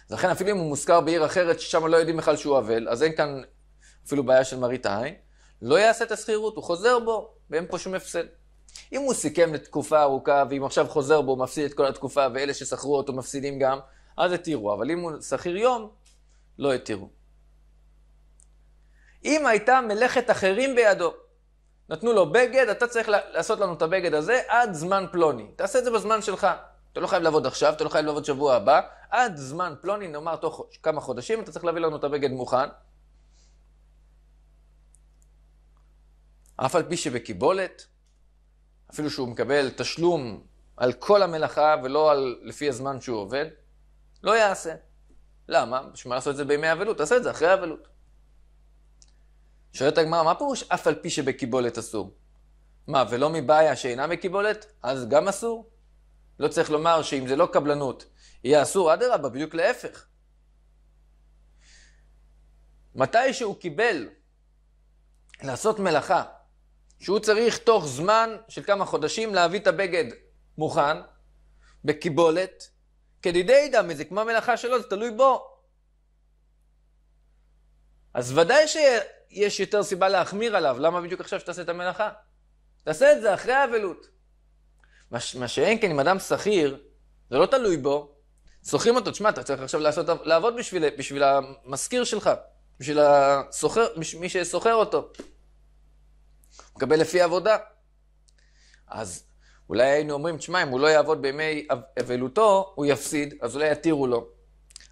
אז לכן אפילו אם הוא מושכר בעיר אחרת, ששם לא יודעים בכלל שהוא אבל, אז אין כאן אפילו בעיה של מראית העין, לא יעשה את השכירות, הוא חוזר בו, ואין פה שום הפסד. אם הוא סיכם לתקופה ארוכה, ואם עכשיו חוזר בו, הוא מפסיד את כל התקופה, ואלה ששכרו אותו מפסידים גם, אז התירו. אבל אם הוא שכיר יום, לא התירו. אם הייתה מלאכת אחרים בידו, נתנו לו בגד, אתה צריך לעשות לנו את הבגד הזה עד זמן פלוני. תעשה את זה בזמן שלך. אתה לא חייב לעבוד עכשיו, אתה לא חייב לעבוד שבוע הבא, עד זמן פלוני, נאמר תוך כמה חודשים, אתה צריך להביא לנו את הבגד מוכן. אף על פי שבקיבולת, אפילו שהוא מקבל תשלום על כל המלאכה ולא על, לפי הזמן שהוא עובד, לא יעשה. למה? בשביל מה לעשות את זה בימי אבלות? תעשה את זה אחרי האבלות. שואלת הגמרא, מה פירוש אף על פי שבקיבולת אסור? מה, ולא מבעיה שאינה בקיבולת? אז גם אסור? לא צריך לומר שאם זה לא קבלנות, יהיה אסור, אדרבה, בדיוק להפך. מתי שהוא קיבל לעשות מלאכה, שהוא צריך תוך זמן של כמה חודשים להביא את הבגד מוכן, בקיבולת, כדידי דם, זה כמו המלאכה שלו, זה תלוי בו. אז ודאי שיש יותר סיבה להחמיר עליו, למה בדיוק עכשיו שתעשה את המלאכה? תעשה את זה אחרי האבלות. מה, מה שאין כן עם אדם שכיר, זה לא תלוי בו. שוכרים אותו, תשמע, אתה צריך עכשיו לעשות, לעבוד בשביל, בשביל המשכיר שלך, בשביל הסוחר, מי שסוחר אותו. מקבל לפי עבודה. אז אולי היינו אומרים, תשמע, אם הוא לא יעבוד בימי אבלותו, הוא יפסיד, אז אולי יתירו לו.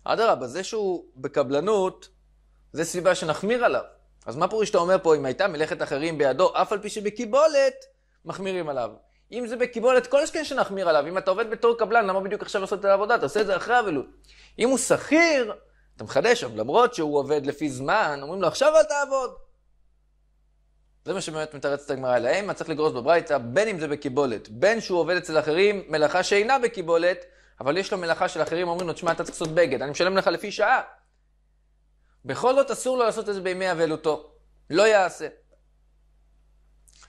אדרבה, זה שהוא בקבלנות, זה סיבה שנחמיר עליו. אז מה פירוש שאתה אומר פה, אם הייתה מלאכת אחרים בידו, אף על פי שבקיבולת, מחמירים עליו. אם זה בקיבולת, כל שכן שנחמיר עליו. אם אתה עובד בתור קבלן, למה בדיוק עכשיו לעשות את העבודה? אתה עושה את זה אחרי האבלות. אם הוא שכיר, אתה מחדש שם, למרות שהוא עובד לפי זמן, אומרים לו, עכשיו אל תעבוד. זה מה שבאמת מתרצת הגמרא אליהם, מה צריך לגרוס בברייתא, בין אם זה בקיבולת, בין שהוא עובד אצל אחרים, מלאכה שאינה בקיבולת, אבל יש לו מלאכה של אחרים, אומרים לו, תשמע, אתה צריך לעשות בגד, אני משלם לך לפי שעה. בכל זאת אסור לו לעשות את זה בימי אבלותו. לא יעשה.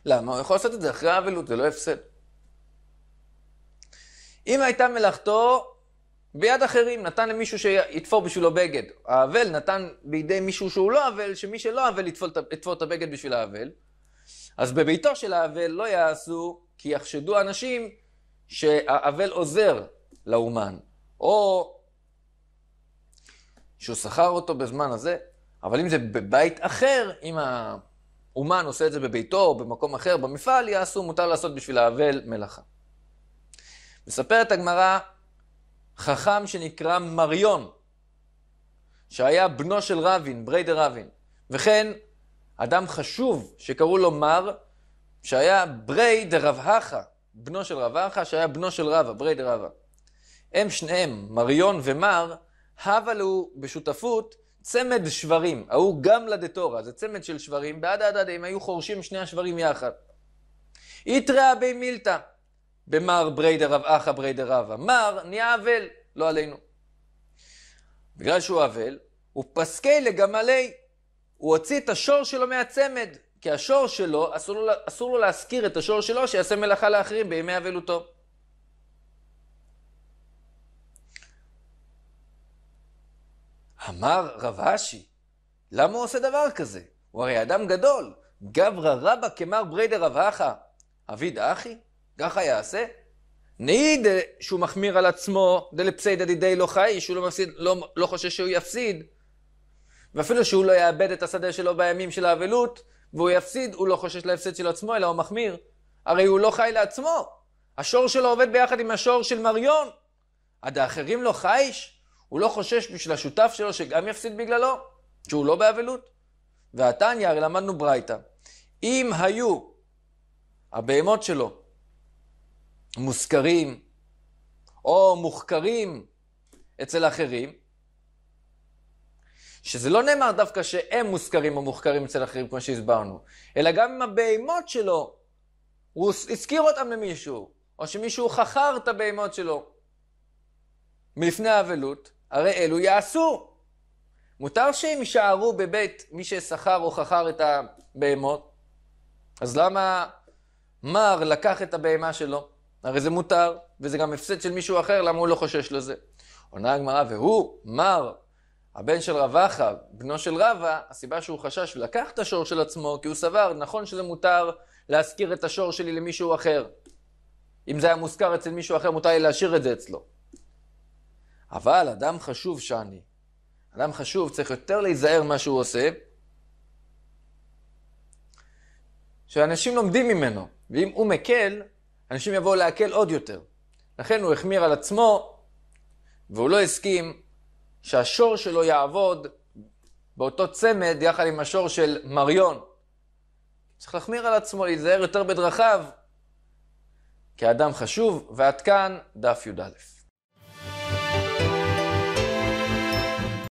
למה? הוא יכול לעשות את זה אחרי האבלות, זה לא הפסד. אם הייתה מלאכתו ביד אחרים, נתן למישהו שיתפור בשבילו בגד. האבל נתן בידי מישהו שהוא לא אבל, שמי שלא אבל יתפור את הבגד בשביל האבל. אז בביתו של האבל לא יעשו, כי יחשדו אנשים שהאבל עוזר לאומן, או שהוא שכר אותו בזמן הזה, אבל אם זה בבית אחר, אם האומן עושה את זה בביתו או במקום אחר במפעל, יעשו, מותר לעשות בשביל האבל מלאכה. מספרת הגמרא, חכם שנקרא מריון, שהיה בנו של רבין, בריידר רבין, וכן אדם חשוב שקראו לו מר, שהיה ברי דרב הכה, בנו של רב הכה, שהיה בנו של רבא, ברי דרבא. הם שניהם, מריון ומר, הווה לו בשותפות צמד שברים, ההוא גם לדתורה, זה צמד של שברים, בעד עד עד הם היו חורשים שני השברים יחד. איתרא בי מילתא, במר ברי דרב אחא ברי דרבא. מר נהיה אבל, לא עלינו. בגלל שהוא אבל, הוא פסקי לגמלי. הוא הוציא את השור שלו מהצמד, כי השור שלו, אסור לו, אסור לו להזכיר את השור שלו שיעשה מלאכה לאחרים בימי אבלותו. אמר רב אשי, למה הוא עושה דבר כזה? הוא הרי אדם גדול. גברא רבא כמר בריידר רב אחא, אביד אחי? ככה יעשה? נעיד שהוא מחמיר על עצמו, דלפסיידא דידי לא חי, שהוא לא, מפסיד, לא, לא חושש שהוא יפסיד. ואפילו שהוא לא יאבד את השדה שלו בימים של האבלות, והוא יפסיד, הוא לא חושש להפסד של עצמו, אלא הוא מחמיר. הרי הוא לא חי לעצמו. השור שלו עובד ביחד עם השור של מריון. עד האחרים לא חייש? הוא לא חושש בשביל השותף שלו שגם יפסיד בגללו, שהוא לא באבלות. והתניא, הרי למדנו ברייתא, אם היו הבהמות שלו מושכרים או מוחכרים אצל אחרים, שזה לא נאמר דווקא שהם מושכרים או מוחכרים אצל אחרים, כמו שהסברנו, אלא גם אם הבהמות שלו, הוא הזכיר אותם למישהו, או שמישהו חכר את הבהמות שלו מלפני האבלות, הרי אלו יעשו. מותר שהם יישארו בבית מי ששכר או חכר את הבהמות, אז למה מר לקח את הבהמה שלו? הרי זה מותר, וזה גם הפסד של מישהו אחר, למה הוא לא חושש לזה? עונה הגמרא, והוא, מר, הבן של רבחה, בנו של רבא, הסיבה שהוא חשש ולקח את השור של עצמו, כי הוא סבר, נכון שזה מותר להשכיר את השור שלי למישהו אחר. אם זה היה מושכר אצל מישהו אחר, מותר לי להשאיר את זה אצלו. אבל אדם חשוב שאני, אדם חשוב צריך יותר להיזהר מה שהוא עושה, שאנשים לומדים ממנו, ואם הוא מקל, אנשים יבואו להקל עוד יותר. לכן הוא החמיר על עצמו, והוא לא הסכים שהשור שלו יעבוד באותו צמד יחד עם השור של מריון. צריך להחמיר על עצמו, להיזהר יותר בדרכיו, כאדם חשוב, ועד כאן דף י"א.